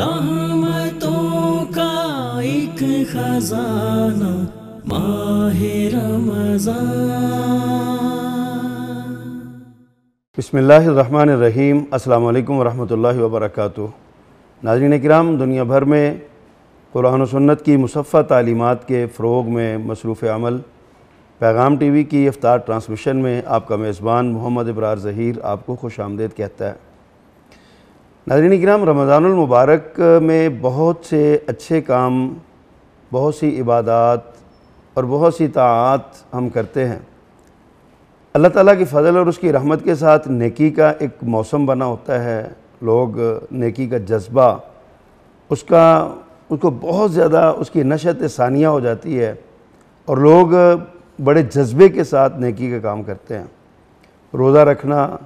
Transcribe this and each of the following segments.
رحمتوں کا ایک خزانہ، ماہ رمضان۔ بسم اللہ الرحمن الرحیم۔ السلام علیکم ورحمۃ اللہ وبرکاتہ۔ ناظرین کرام، دنیا بھر میں قرآن و سنت کی مصفہ تعلیمات کے فروغ میں مصروف عمل، پیغام ٹی وی کی افطار ٹرانسمیشن میں آپ کا میزبان محمد ابرار ظہیر آپ کو خوش آمدید کہتا ہے۔ ناظرین کرام رمضان المبارک میں بہت سے اچھے کام، بہت سی عبادات اور بہت سی طاعات ہم کرتے ہیں۔ اللہ تعالیٰ کی فضل اور اس کی رحمت کے ساتھ نیکی کا ایک موسم بنا ہوتا ہے۔ لوگ نیکی کا جذبہ، اس کا، اس کو بہت زیادہ اس کی نشت ثانیہ ہو جاتی ہے اور لوگ بڑے جذبے کے ساتھ نیکی کا کام کرتے ہیں۔ روزہ رکھنا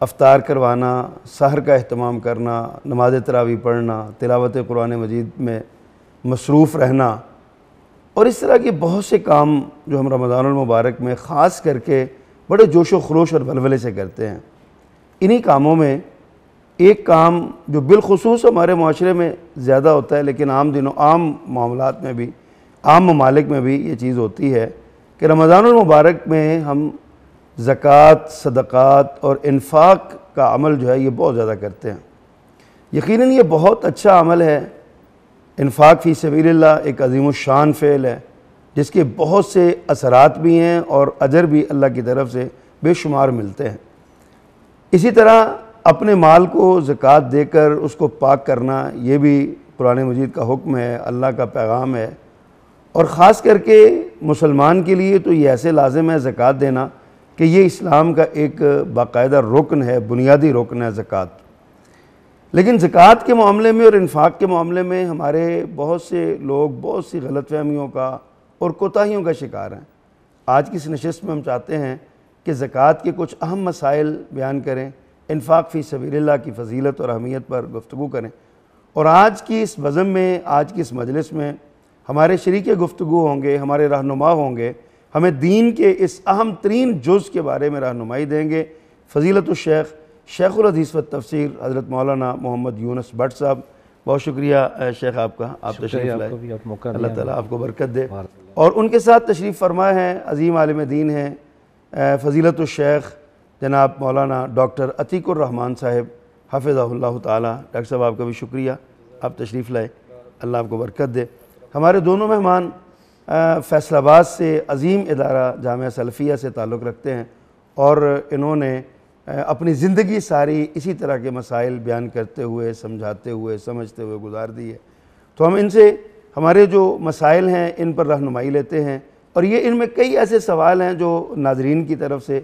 افطار کروانا، سحر کا اہتمام کرنا، نماز تراوی پڑھنا، تلاوت قرآن مجید میں مصروف رہنا، اور اس طرح کے بہت سے کام جو ہم رمضان المبارک میں خاص کر کے بڑے جوش و خروش اور ولولے سے کرتے ہیں۔ انہی کاموں میں ایک کام جو بالخصوص ہمارے معاشرے میں زیادہ ہوتا ہے، لیکن عام دنوں، عام معاملات میں بھی، عام ممالک میں بھی یہ چیز ہوتی ہے کہ رمضان المبارک میں ہم زکوٰۃ، صدقات اور انفاق کا عمل جو ہے یہ بہت زیادہ کرتے ہیں۔ یقیناً یہ بہت اچھا عمل ہے۔ انفاق فی سبیل اللہ ایک عظیم الشان فعل ہے، جس کے بہت سے اثرات بھی ہیں اور اجر بھی اللہ کی طرف سے بے شمار ملتے ہیں۔ اسی طرح اپنے مال کو زکوٰۃ دے کر اس کو پاک کرنا یہ بھی قرآن مجید کا حکم ہے، اللہ کا پیغام ہے۔ اور خاص کر کے مسلمان کے لیے تو یہ ایسے لازم ہے زکوٰۃ دینا کہ یہ اسلام کا ایک باقاعدہ رکن ہے، بنیادی رکن ہے زکوٰۃ۔ لیکن زکوٰۃ کے معاملے میں اور انفاق کے معاملے میں ہمارے بہت سے لوگ، بہت سی غلط فہمیوں کا اور کوتاہیوں کا شکار ہیں۔ آج کی اس نشست میں ہم چاہتے ہیں کہ زکوٰۃ کے کچھ اہم مسائل بیان کریں، انفاق فی سبیل اللہ کی فضیلت اور اہمیت پر گفتگو کریں۔ اور آج کی اس وزم میں، آج کی اس مجلس میں ہمارے شریک گفتگو ہوں گے، ہمارے رہنما ہوں گے۔ ہمیں دین کے اس اہم ترین جز کے بارے میں رہنمائی دیں گے۔ فضیلت الشیخ شیخ الحدیث و تفسیر حضرت مولانا محمد یونس بٹ صاحب بہت شکریہ شیخ آپ کا آپ تشریف لائے۔ اللہ تعالیٰ آپ کو برکت دے۔ اور ان کے ساتھ تشریف فرما ہیں عظیم عالم دین ہیں فضیلت الشیخ جناب مولانا ڈاکٹر عتیق الرحمن صاحب حافظ اللہ تعالیٰ۔ ڈاکٹر صاحب آپ کا بھی شکریہ آپ تشریف لائے۔ اللہ آپ کو برکت دے۔ ہمارے دونوں مہمان فیصل آباد سے عظیم ادارہ جامعہ سلفیہ سے تعلق رکھتے ہیں اور انہوں نے اپنی زندگی ساری اسی طرح کے مسائل بیان کرتے ہوئے، سمجھاتے ہوئے، سمجھتے ہوئے گزار دی ہے۔ تو ہم ان سے ہمارے جو مسائل ہیں، ان پر رہنمائی لیتے ہیں اور یہ ان میں کئی ایسے سوال ہیں جو ناظرین کی طرف سے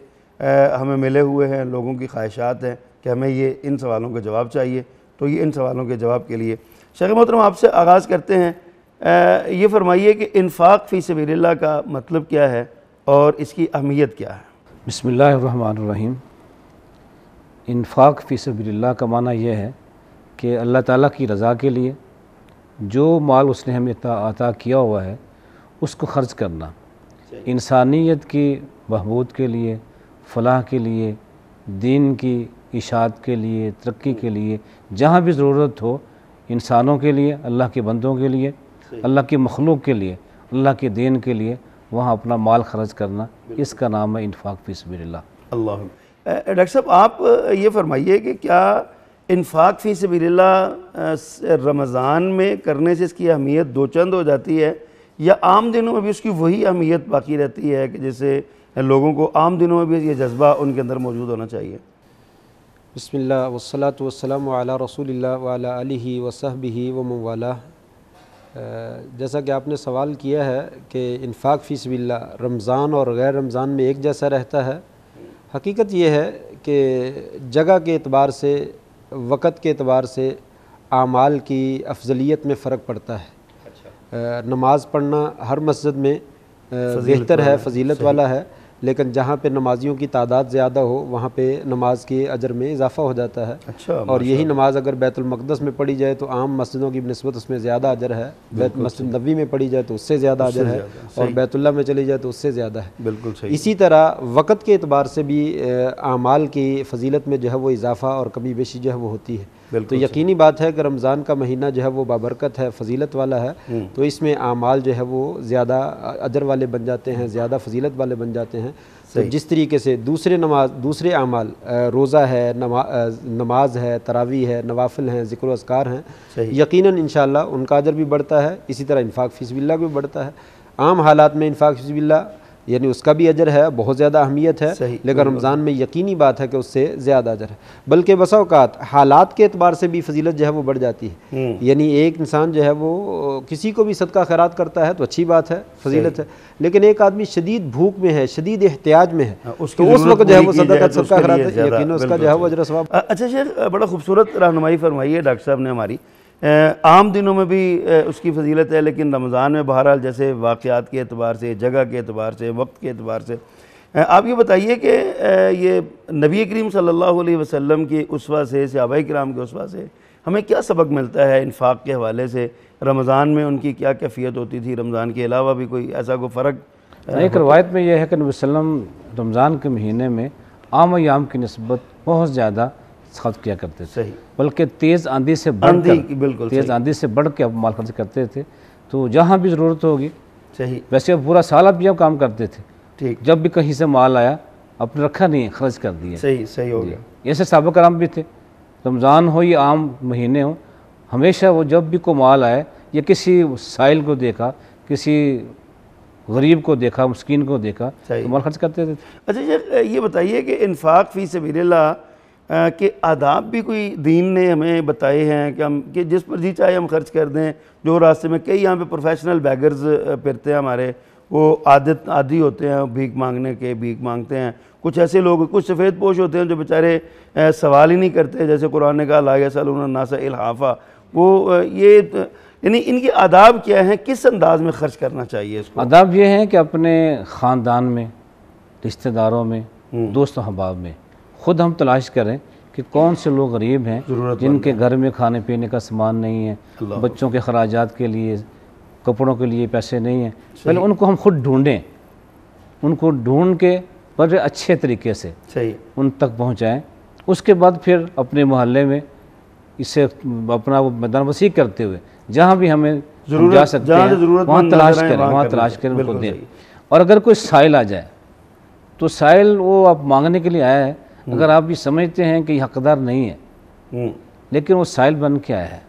ہمیں ملے ہوئے ہیں، لوگوں کی خواہشات ہیں کہ ہمیں یہ ان سوالوں کے جواب چاہیے۔ تو یہ ان سوالوں کے جواب کے لیے شیخ محترم آپ سے آغاز کرتے ہیں۔ یہ فرمائیے کہ انفاق فی سبیل اللہ کا مطلب کیا ہے اور اس کی اہمیت کیا ہے؟ بسم اللہ الرحمن الرحیم۔ انفاق فی سبیل اللہ کا معنی یہ ہے کہ اللہ تعالیٰ کی رضا کے لیے جو مال اس نے ہمیں عطا کیا ہوا ہے، اس کو خرچ کرنا۔ انسانیت کی بہبود کے لیے، فلاح کے لیے، دین کی اشاعت کے لیے، ترقی کے لیے، جہاں بھی ضرورت ہو، انسانوں کے لیے، اللہ کے بندوں کے لیے اللہ کی مخلوق کے لیے اللہ کے دین کے لیے وہاں اپنا مال خرچ کرنا اس کا نام ہے انفاق فی سبیل اللہ۔ اللہ۔ ڈاکٹر صاحب آپ یہ فرمائیے کہ کیا انفاق فی سبیل اللہ رمضان میں کرنے سے اس کی اہمیت دو چند ہو جاتی ہے یا عام دنوں میں بھی اس کی وہی اہمیت باقی رہتی ہے کہ جیسے لوگوں کو عام دنوں میں بھی یہ جذبہ ان کے اندر موجود ہونا چاہیے؟ بسم اللہ والصلاة والسلام علی رسول اللہ وعلی علیہ وصحبہ وموالا جیسا کہ آپ نے سوال کیا ہے کہ انفاق فی سبیل اللہ رمضان اور غیر رمضان میں ایک جیسا رہتا ہے حقیقت یہ ہے کہ جگہ کے اعتبار سے وقت کے اعتبار سے اعمال کی افضلیت میں فرق پڑتا ہے۔ اچھا۔ نماز پڑھنا ہر مسجد میں بہتر ہے۔ فضیلت والا ہے۔ لیکن جہاں پہ نمازیوں کی تعداد زیادہ ہو وہاں پہ نماز کے اجر میں اضافہ ہو جاتا ہے۔ اچھا اور یہی نماز اگر بیت المقدس میں پڑھی جائے تو عام مسجدوں کی نسبت اس میں زیادہ اجر ہے۔ بیت مسجد نبی میں پڑھی جائے تو اس سے زیادہ اجر ہے۔ اور بیت اللہ میں چلی جائے تو اس سے زیادہ ہے۔ بالکل اسی طرح وقت کے اعتبار سے بھی اعمال کی فضیلت میں جو ہے وہ اضافہ اور کمی بیشی جو ہے وہ ہوتی ہے۔ تو یقینی بات ہے کہ رمضان کا مہینہ جو ہے وہ بابرکت ہے فضیلت والا ہے تو اس میں اعمال جو ہے وہ زیادہ اجر والے بن جاتے ہیں زیادہ فضیلت والے بن جاتے ہیں۔ تو جس طریقے سے دوسرے نماز دوسرے اعمال روزہ ہے نماز ہے تراوی ہے نوافل ہیں ذکر و اذکار ہیں یقیناً انشاءاللہ ان کا اجر بھی بڑھتا ہے۔ اسی طرح انفاق فیصب اللہ بھی بڑھتا ہے۔ عام حالات میں انفاق فیصب اللہ یعنی اس کا بھی اجر ہے بہت زیادہ اہمیت ہے لیکن رمضان میں یقینی بات ہے کہ اس سے زیادہ اجر ہے۔ بلکہ بسا اوقات حالات کے اعتبار سے بھی فضیلت جو ہے وہ بڑھ جاتی ہے۔ یعنی ایک انسان جو ہے وہ کسی کو بھی صدقہ خیرات کرتا ہے تو اچھی بات ہے فضیلت ہے۔ لیکن ایک آدمی شدید بھوک میں ہے شدید احتیاج میں ہے ہاں، تو اس وقت جو ہے وہ صدقہ صدقہ خیرات یقین اس کا جو ہے وہ اجر ثواب۔ اچھا شیخ بڑا خوبصورت رہنمائی فرمائی ہے ڈاکٹر صاحب نے ہماری۔ عام دنوں میں بھی اس کی فضیلت ہے لیکن رمضان میں بہرحال جیسے واقعات کے اعتبار سے جگہ کے اعتبار سے وقت کے اعتبار سے آپ یہ بتائیے کہ یہ نبی کریم صلی اللہ علیہ وسلم کی اسوہ سے صحابہ کرام کے اسوہ سے ہمیں کیا سبق ملتا ہے انفاق کے حوالے سے؟ رمضان میں ان کی کیا کیفیت ہوتی تھی؟ رمضان کے علاوہ بھی کوئی ایسا کوئی فرق ایک روایت میں یہ ہے کہ نبی وسلم رمضان کے مہینے میں عام ایام کی نسبت بہت زیادہ خرچ کیا کرتے تھے۔ بلکہ تیز آندھی سے بڑھ کر بالکل تیز آندھی سے بڑھ کے مال خرچ کرتے تھے تو جہاں بھی ضرورت ہوگی۔ صحیح۔ ویسے پورا سال اب بھی اب کام کرتے تھے۔ ٹھیک۔ جب بھی کہیں سے مال آیا اپنے رکھا نہیں خرچ کر دیا۔ صحیح صحیح ہو گیا۔ ایسے سابق کرام بھی تھے۔ رمضان ہو یا عام مہینے ہوں ہمیشہ وہ جب بھی کوئی مال آئے یا کسی سائل کو دیکھا کسی غریب کو دیکھا مسکین کو دیکھا تو مال خرچ کرتے تھے۔ اچھا یہ بتائیے کہ انفاق فی سبیل اللہ کہ آداب بھی کوئی دین نے ہمیں بتائے ہیں کہ ہم کہ جس پر جی چاہے ہم خرچ کر دیں جو راستے میں کئی یہاں پہ پروفیشنل بیگرز پھرتے ہیں ہمارے وہ عادت عادی ہوتے ہیں بھیک مانگنے کے بھیک مانگتے ہیں۔ کچھ ایسے لوگ کچھ سفید پوش ہوتے ہیں جو بیچارے سوال ہی نہیں کرتے جیسے قرآن نے کہا لا سلون الناس الحافہ وہ یہ یعنی ان کی آداب کیا ہیں کس انداز میں خرچ کرنا چاہیے اس کو؟ آداب یہ ہیں کہ اپنے خاندان میں رشتہ داروں میں دوست احباب میں خود ہم تلاش کریں کہ کون سے لوگ غریب ہیں جن کے گھر میں کھانے پینے کا سامان نہیں ہے بچوں کے خراجات کے لیے کپڑوں کے لیے پیسے نہیں ہیں۔ پہلے ان کو ہم خود ڈھونڈیں ان کو ڈھونڈ کے بڑے اچھے طریقے سے ان تک پہنچائیں۔ اس کے بعد پھر اپنے محلے میں اسے اپنا میدان وسیع کرتے ہوئے جہاں بھی ہمیں جا سکتے ہیں وہاں تلاش کریں وہاں تلاش کریں ان کو دیں۔ اور اگر کوئی سائل آ جائے تو سائل وہ آپ مانگنے کے لیے آیا ہے اگر آپ یہ سمجھتے ہیں کہ یہ حقدار نہیں ہے لیکن وہ سائل بن کے آیا ہے۔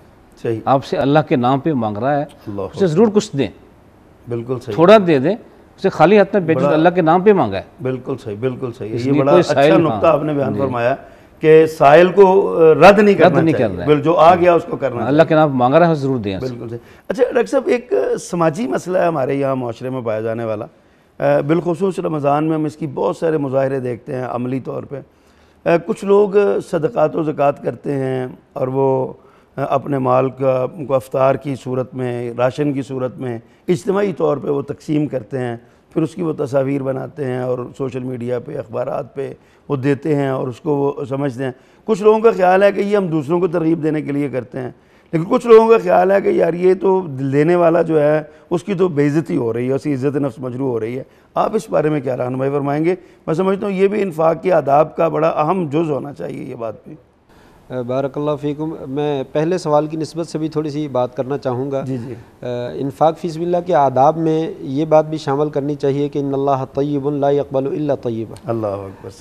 آپ سے اللہ کے نام پہ مانگ رہا ہے اسے ضرور کچھ دیں۔ بالکل تھوڑا دے دیں۔ اسے خالی ہاتھ میں بیٹھے اللہ کے نام پہ مانگا ہے۔ بالکل صحیح بالکل صحیح۔ یہ بڑا اچھا نقطہ آپ نے بیان جی۔ فرمایا کہ سائل کو رد نہیں کرنا نہیں کرنا جو آ گیا اس کو کرنا اللہ کے نام مانگ رہا ہے ضرور دیں۔ بالکل صحیح۔ اچھا ڈاکٹر صاحب ایک سماجی مسئلہ ہے ہمارے یہاں معاشرے میں پایا جانے والا۔ بالخصوص رمضان میں ہم اس کی بہت سارے مظاہرے دیکھتے ہیں عملی طور پہ۔ کچھ لوگ صدقات و زکوٰۃ کرتے ہیں اور وہ اپنے مال کا کو افطار کی صورت میں، راشن کی صورت میں اجتماعی طور پہ وہ تقسیم کرتے ہیں، پھر اس کی وہ تصاویر بناتے ہیں اور سوشل میڈیا پہ، اخبارات پہ وہ دیتے ہیں اور اس کو وہ سمجھتے ہیں۔ کچھ لوگوں کا خیال ہے کہ یہ ہم دوسروں کو ترغیب دینے کے لیے کرتے ہیں۔ لیکن کچھ لوگوں کا خیال ہے کہ یار یہ تو لینے والا جو ہے، اس کی تو بےزتی ہو رہی ہے، اس کی عزت نفس مجروح ہو رہی ہے۔ آپ اس بارے میں کیا رہنمائی فرمائیں گے؟ میں سمجھتا ہوں یہ بھی انفاق کی آداب کا بڑا اہم جز ہونا چاہیے یہ بات بھی۔ بارک اللہ فیکم میں پہلے سوال کی نسبت سے بھی تھوڑی سی بات کرنا چاہوں گا۔ جی جی۔ انفاق فیصب اللہ کے آداب میں یہ بات بھی شامل کرنی چاہیے کہ ان اللہ طیب اللہ اقبال اللہ طیب۔ اللہ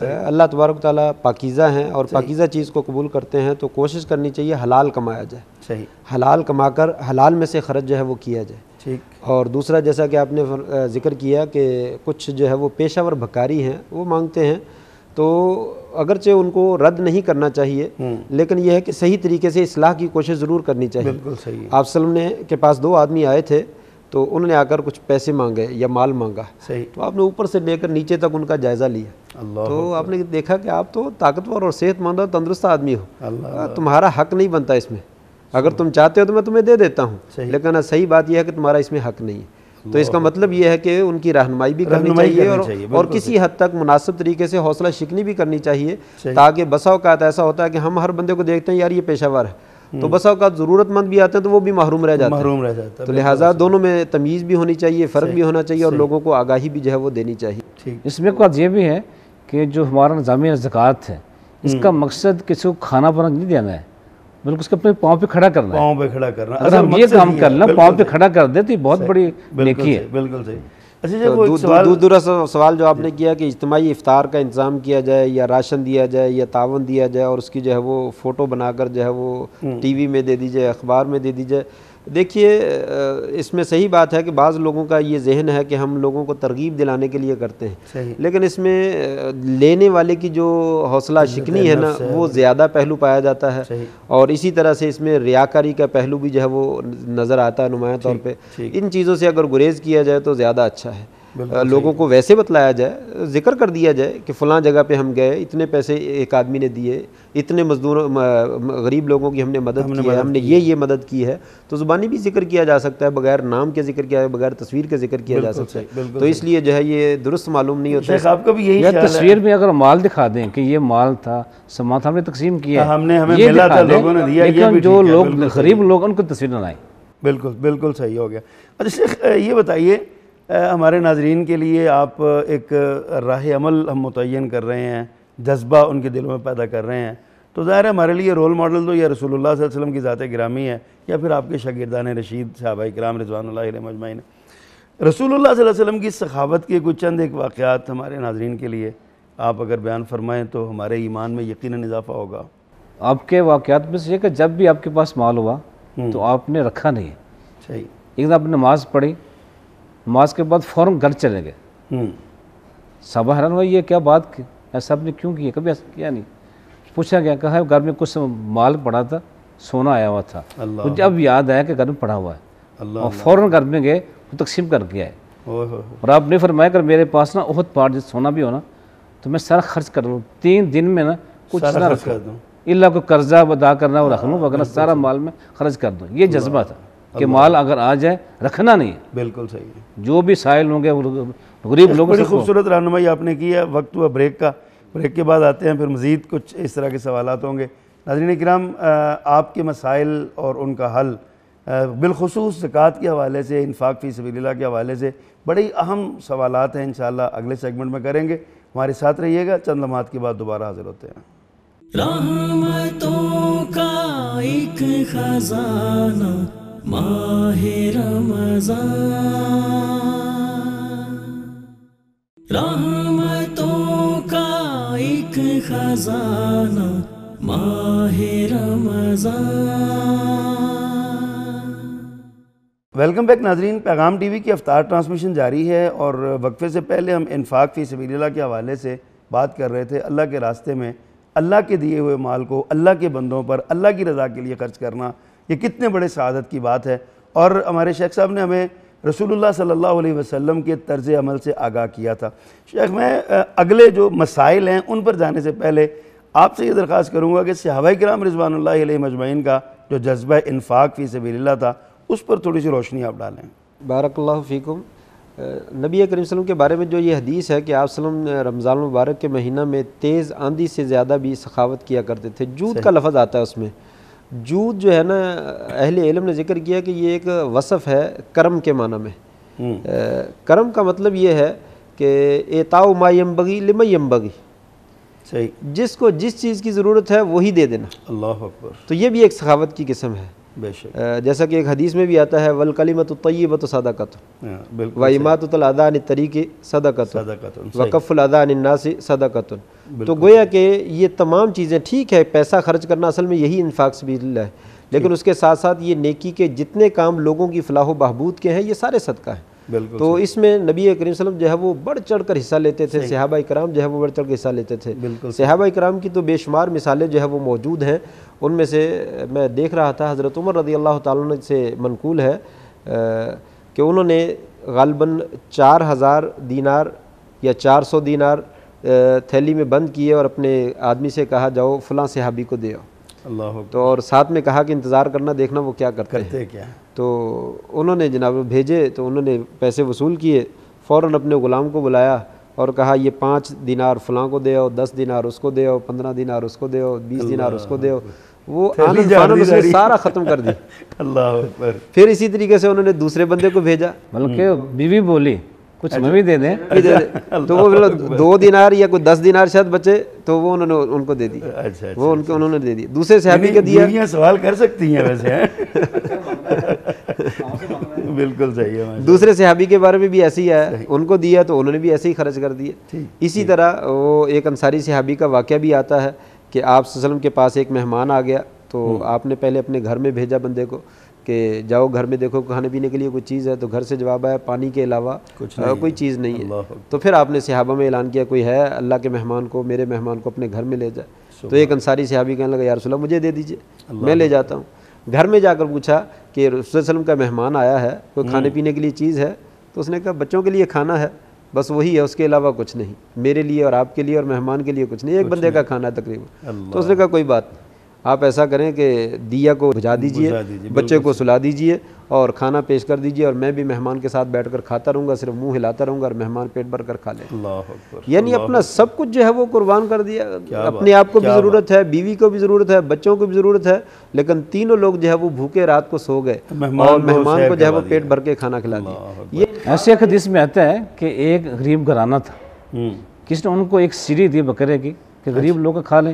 اللہ تبارک تعالیٰ پاکیزہ ہیں اور پاکیزہ چیز کو قبول کرتے ہیں تو کوشش کرنی چاہیے حلال کمایا جائے۔ صحیح۔ حلال کما کر حلال میں سے خرچ جو ہے وہ کیا جائے۔ ٹھیک۔ اور دوسرا جیسا کہ آپ نے ذکر کیا کہ کچھ جو ہے وہ پیشہ ور بھکاری ہیں وہ مانگتے ہیں۔ تو اگرچہ ان کو رد نہیں کرنا چاہیے لیکن یہ ہے کہ صحیح طریقے سے اصلاح کی کوشش ضرور کرنی چاہیے۔ بالکل صحیح آپ سلم نے کے پاس دو آدمی آئے تھے تو انہوں نے آ کر کچھ پیسے مانگے یا مال مانگا۔ صحیح۔ تو آپ نے اوپر سے لے کر نیچے تک ان کا جائزہ لیا۔ اللہ تو آپ نے دیکھا کہ آپ تو طاقتور اور صحت مند اور تندرست آدمی ہو۔ تمہارا حق نہیں بنتا اس میں۔ اگر تم چاہتے ہو تو میں تمہیں دے دیتا ہوں لیکن صحیح بات یہ ہے کہ تمہارا اس میں حق نہیں ہے۔ تو اس کا مطلب یہ ہے کہ ان کی رہنمائی بھی کرنی چاہیے اور کسی حد تک مناسب طریقے سے حوصلہ شکنی بھی کرنی چاہیے تاکہ بسا اوقات ایسا ہوتا ہے کہ ہم ہر بندے کو دیکھتے ہیں یار یہ پیشہ ور ہے۔ تو بسا اوقات ضرورت مند بھی آتے ہیں تو وہ بھی محروم رہ جاتے ہیں۔ تو لہٰذا دونوں میں تمیز بھی ہونی چاہیے فرق بھی ہونا چاہیے اور لوگوں کو آگاہی بھی جو ہے وہ دینی چاہیے۔ اس میں بات یہ بھی ہے کہ جو ہمارا نظامی زکوٰۃ ہے اس کا مقصد کسی کو کھانا بنا نہیں دینا ہے۔ بلکہ اس کے اپنے پاؤں پہ کھڑا کرنا ہے۔ پاؤں پہ کھڑا کرنا۔ اگر ہم یہ کام کر لیں پاؤں پہ کھڑا کر دیں تو یہ بہت بڑی نیکی ہے۔ بالکل صحیح۔ اچھا جی، دو دورہ سوال؟ جو آپ نے کیا کہ اجتماعی افطار کا انتظام کیا جائے یا راشن دیا جائے یا تعاون دیا جائے اور اس کی جو ہے وہ فوٹو بنا کر جو ہے وہ ٹی وی میں دے دی جائے اخبار میں دے دی جائے۔ دیکھیے اس میں صحیح بات ہے کہ بعض لوگوں کا یہ ذہن ہے کہ ہم لوگوں کو ترغیب دلانے کے لیے کرتے ہیں۔ صحیح۔ لیکن اس میں لینے والے کی جو حوصلہ شکنی ہے نا وہ زیادہ پہلو پایا جاتا ہے۔ اور اسی طرح سے اس میں ریاکاری کا پہلو بھی جو ہے وہ نظر آتا ہے نمایاں طور پہ۔ ان چیزوں سے اگر گریز کیا جائے تو زیادہ اچھا ہے۔ لوگوں کو ویسے بتلایا جائے ذکر کر دیا جائے کہ فلاں جگہ پہ ہم گئے اتنے پیسے ایک آدمی نے دیے اتنے مزدور غریب لوگوں کی ہم نے مدد کی ہے ہم نے یہ یہ مدد کی ہے۔ تو زبانی بھی ذکر کیا جا سکتا ہے بغیر نام کے ذکر کیا ہے بغیر تصویر کے ذکر کیا جا سکتا ہے۔ تو اس لیے جو ہے یہ درست معلوم نہیں ہوتا شیخ کا بھی یہی تصویر میں اگر مال دکھا دیں کہ یہ مال تھا سامان ہم نے تقسیم کیا ہاں، ہم نے ہمیں ملا تھا لوگوں نے دیا لیکن جو لوگ غریب لوگ ان کو تصویر نہ لائیں۔ بالکل بالکل صحیح ہو گیا۔ اچھا یہ بتائیے ہمارے ناظرین کے لیے آپ ایک راہ عمل ہم متعین کر رہے ہیں جذبہ ان کے دلوں میں پیدا کر رہے ہیں۔ تو ظاہر ہے ہمارے لیے رول ماڈل تو یا رسول اللہ صلی اللہ علیہ وسلم کی ذات گرامی ہے یا پھر آپ کے شاگردان رشید صحابہ کرام رضوان اللہ علیہ مجمعین رسول اللہ صلی اللہ علیہ وسلم کی سخاوت کے کچھ چند ایک واقعات ہمارے ناظرین کے لیے آپ اگر بیان فرمائیں تو ہمارے ایمان میں یقیناً اضافہ ہوگا۔ آپ کے واقعات میں سے یہ کہ جب بھی آپ کے پاس مال ہوا تو آپ نے رکھا نہیں۔ صحیح۔ ایک دن آپ نے نماز پڑھی نماز کے بعد فوراً گھر چلے گئے۔ سب حیران ہوئی یہ کیا بات کی؟ ایسا آپ نے کیوں کیا کبھی ایسا کیا نہیں۔ پوچھا گیا کہا گھر میں کچھ مال پڑا تھا سونا آیا ہوا تھا۔ مجھے اب یاد آیا کہ گھر میں پڑا ہوا ہے۔ اور فوراً گھر میں گئے وہ تقسیم کر کے آئے۔ اور آپ نے فرمایا کر میرے پاس نا اہت پاٹ جس سونا بھی ہونا تو میں سارا خرچ کر لوں۔ تین دن میں نا کچھ نہ رکھ دوں۔ اللہ کو قرضہ ادا کرنا اور رکھ لوں وغیرہ سارا مال میں خرچ کر دوں۔ یہ جذبہ تھا۔ کہ مال اگر آ جائے رکھنا نہیں بالکل صحیح جو بھی سائل ہوں گے غریب لوگ بڑی خوبصورت رہنمائی آپ نے کی ہے۔ وقت ہوا بریک کا۔ بریک کے بعد آتے ہیں پھر مزید کچھ اس طرح کے سوالات ہوں گے۔ ناظرین کرام آپ کے مسائل اور ان کا حل بالخصوص زکاة کے حوالے سے انفاق فی سبیل اللہ کے حوالے سے بڑی اہم سوالات ہیں انشاءاللہ اگلے سیگمنٹ میں کریں گے۔ ہمارے ساتھ رہیے گا۔ چند لمحات کے بعد دوبارہ حاضر ہوتے ہیں۔ رحمتوں کا ایک خزانہ۔ ماہ رمضان۔ رحمتوں کا ایک خزانہ ماہ رمضان۔ ویلکم بیک ناظرین، پیغام ٹی وی کی افطار ٹرانسمیشن جاری ہے اور وقفے سے پہلے ہم انفاق فی سبیل اللہ کے حوالے سے بات کر رہے تھے۔ اللہ کے راستے میں، اللہ کے دیے ہوئے مال کو، اللہ کے بندوں پر، اللہ کی رضا کے لیے خرچ کرنا۔ یہ کتنے بڑے سعادت کی بات ہے۔ اور ہمارے شیخ صاحب نے ہمیں رسول اللہ صلی اللہ علیہ وسلم کے طرز عمل سے آگاہ کیا تھا۔ شیخ میں اگلے جو مسائل ہیں ان پر جانے سے پہلے آپ سے یہ درخواست کروں گا کہ صحابہ کرام رضوان اللہ علیہ مجمعین کا جو جذبہ انفاق فی سبیل اللہ تھا اس پر تھوڑی سی روشنی آپ ڈالیں۔ بارک اللہ فیکم۔ نبی کریم صلی اللہ علیہ وسلم کے بارے میں جو یہ حدیث ہے کہ آپ وسلم رمضان المبارک کے مہینہ میں تیز آندھی سے زیادہ بھی سخاوت کیا کرتے تھے جود کا لفظ آتا ہے اس میں۔ جود جو ہے نا اہل علم نے ذکر کیا کہ یہ ایک وصف ہے کرم کے معنی میں۔ کرم کا مطلب یہ ہے کہ اعتاؤ ما یمبغی لم یمبغی صحیح۔ جس کو جس چیز کی ضرورت ہے وہی دے دینا۔ اللہ اکبر۔ تو یہ بھی ایک سخاوت کی قسم ہے۔ جیسا کہ ایک حدیث میں بھی آتا ہے وَالْقَلِمَةُ الطیبۃ صدقۃ و امات الادا عن وَقَفُ صدقۃ وقف الادا تو گویا کہ یہ تمام چیزیں ٹھیک ہے پیسہ خرچ کرنا اصل میں یہی انفاق سبیل اللہ ہے۔ لیکن اس کے ساتھ ساتھ یہ نیکی کے جتنے کام لوگوں کی فلاح و بہبود کے ہیں یہ سارے صدقہ ہیں۔ تو اس میں نبی کریم صلی اللہ علیہ وسلم جو ہے وہ بڑھ چڑھ کر حصہ لیتے تھے صحابہ کرام جو ہے وہ بڑھ چڑھ کر حصہ لیتے تھے۔ صحابہ کرام کی تو بے شمار مثالیں جو ہے وہ موجود ہیں۔ ان میں سے میں دیکھ رہا تھا حضرت عمر رضی اللہ تعالیٰ سے منقول ہے کہ انہوں نے غالباً چار ہزار دینار یا چار سو دینار تھیلی میں بند کیے اور اپنے آدمی سے کہا جاؤ فلاں صحابی کو دیو اللہ تو اور ساتھ میں کہا کہ انتظار کرنا دیکھنا وہ کیا کرتے ہیں۔ کیا؟ تو انہوں نے جناب بھیجے تو انہوں نے پیسے وصول کیے فوراً اپنے غلام کو بلایا اور کہا یہ پانچ دینار فلاں کو دے ہو دس دینار اس کو دے ہو پندرہ دینار اس کو دے ہو بیس دینار اس کو دے وہ اس نے سارا ختم کر دی۔ پھر اسی طریقے سے انہوں نے دوسرے بندے کو بھیجا۔ بلکہ بیوی بولی۔ کچھ ہمیں بھی دے دیں۔ تو وہ دو دینار یا کوئی دس دینار شاید بچے تو وہ انہوں نے ان کو دے دی۔ اچھا، اچھا، وہ ان اچھا، کو انہوں نے دے دی۔ دوسرے صحابی یعنی کے دیا۔ سوال کر سکتی ہیں ویسے ہیں؟ بلکل صحیح ہے دوسرے صحابی کے بارے میں بھی ایسی ہے ان کو دیا تو انہوں نے بھی ایسی ہی خرچ کر دیا اسی طرح وہ ایک انساری صحابی کا واقعہ بھی آتا ہے کہ آپ صلی اللہ علیہ وسلم کے پاس ایک مہمان آ گیا تو آپ نے پہلے اپنے گھر میں بھیجا بندے کو۔ کہ جاؤ گھر میں دیکھو کھانے پینے کے لیے کوئی چیز ہے تو گھر سے جواب آیا پانی کے علاوہ کوئی چیز نہیں ہے۔ تو پھر آپ نے صحابہ میں اعلان کیا کوئی ہے اللہ کے مہمان کو میرے مہمان کو اپنے گھر میں لے جائے تو ایک انصاری صحابی کہنے لگا یا رسول اللہ مجھے دے دیجیے میں لے جاتا ہوں۔ گھر میں جا کر پوچھا کہ رسول صلی اللہ علیہ وسلم کا مہمان آیا ہے کوئی کھانے پینے کے لیے چیز ہے؟ تو اس نے کہا بچوں کے لیے کھانا ہے بس وہی ہے اس کے علاوہ کچھ نہیں۔ میرے لیے اور آپ کے لیے اور مہمان کے لیے کچھ نہیں ایک بندے کا کھانا ہے تقریباً۔ تو اس نے کہا کوئی بات نہیں۔ آپ ایسا کریں کہ دیا کو بجھا دیجیے بچے کو سلا دیجیے اور کھانا پیش کر دیجیے اور میں بھی مہمان کے ساتھ بیٹھ کر کھاتا رہوں گا صرف منہ ہلاتا رہوں گا اور مہمان پیٹ بھر کر کھا لیں یعنی اپنا سب کچھ جو ہے وہ قربان کر دیا۔ اپنے آپ کو بھی ضرورت ہے بیوی کو بھی ضرورت ہے بچوں کو بھی ضرورت ہے لیکن تینوں لوگ جو ہے وہ بھوکے رات کو سو گئے اور مہمان کو جو ہے وہ پیٹ بھر کے کھانا کھلا دیا۔ یہ ایسے ایک حدیث میں آتا ہے کہ ایک غریب گھرانہ تھا۔ کسی نے ان کو ایک سیڑھی دی بکرے کی کہ غریب لوگ کھا لیں۔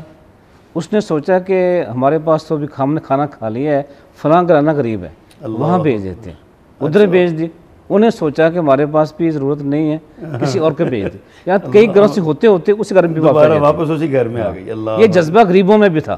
اس نے سوچا کہ ہمارے پاس تو ابھی ہم نے کھانا کھا لیا ہے فلاں گھرانہ غریب ہے۔ وہاں بھیج دیتے ہیں۔ ادھر بھیج دی۔ انہیں سوچا کہ ہمارے پاس بھی ضرورت نہیں ہے کسی اور کے بھیج دی یا کئی گھروں سے ہوتے ہوتے اسی گھر میں بھی واپس اسی گھر میں آ گئی۔ اللہ ہیں۔ یہ جذبہ غریبوں میں بھی تھا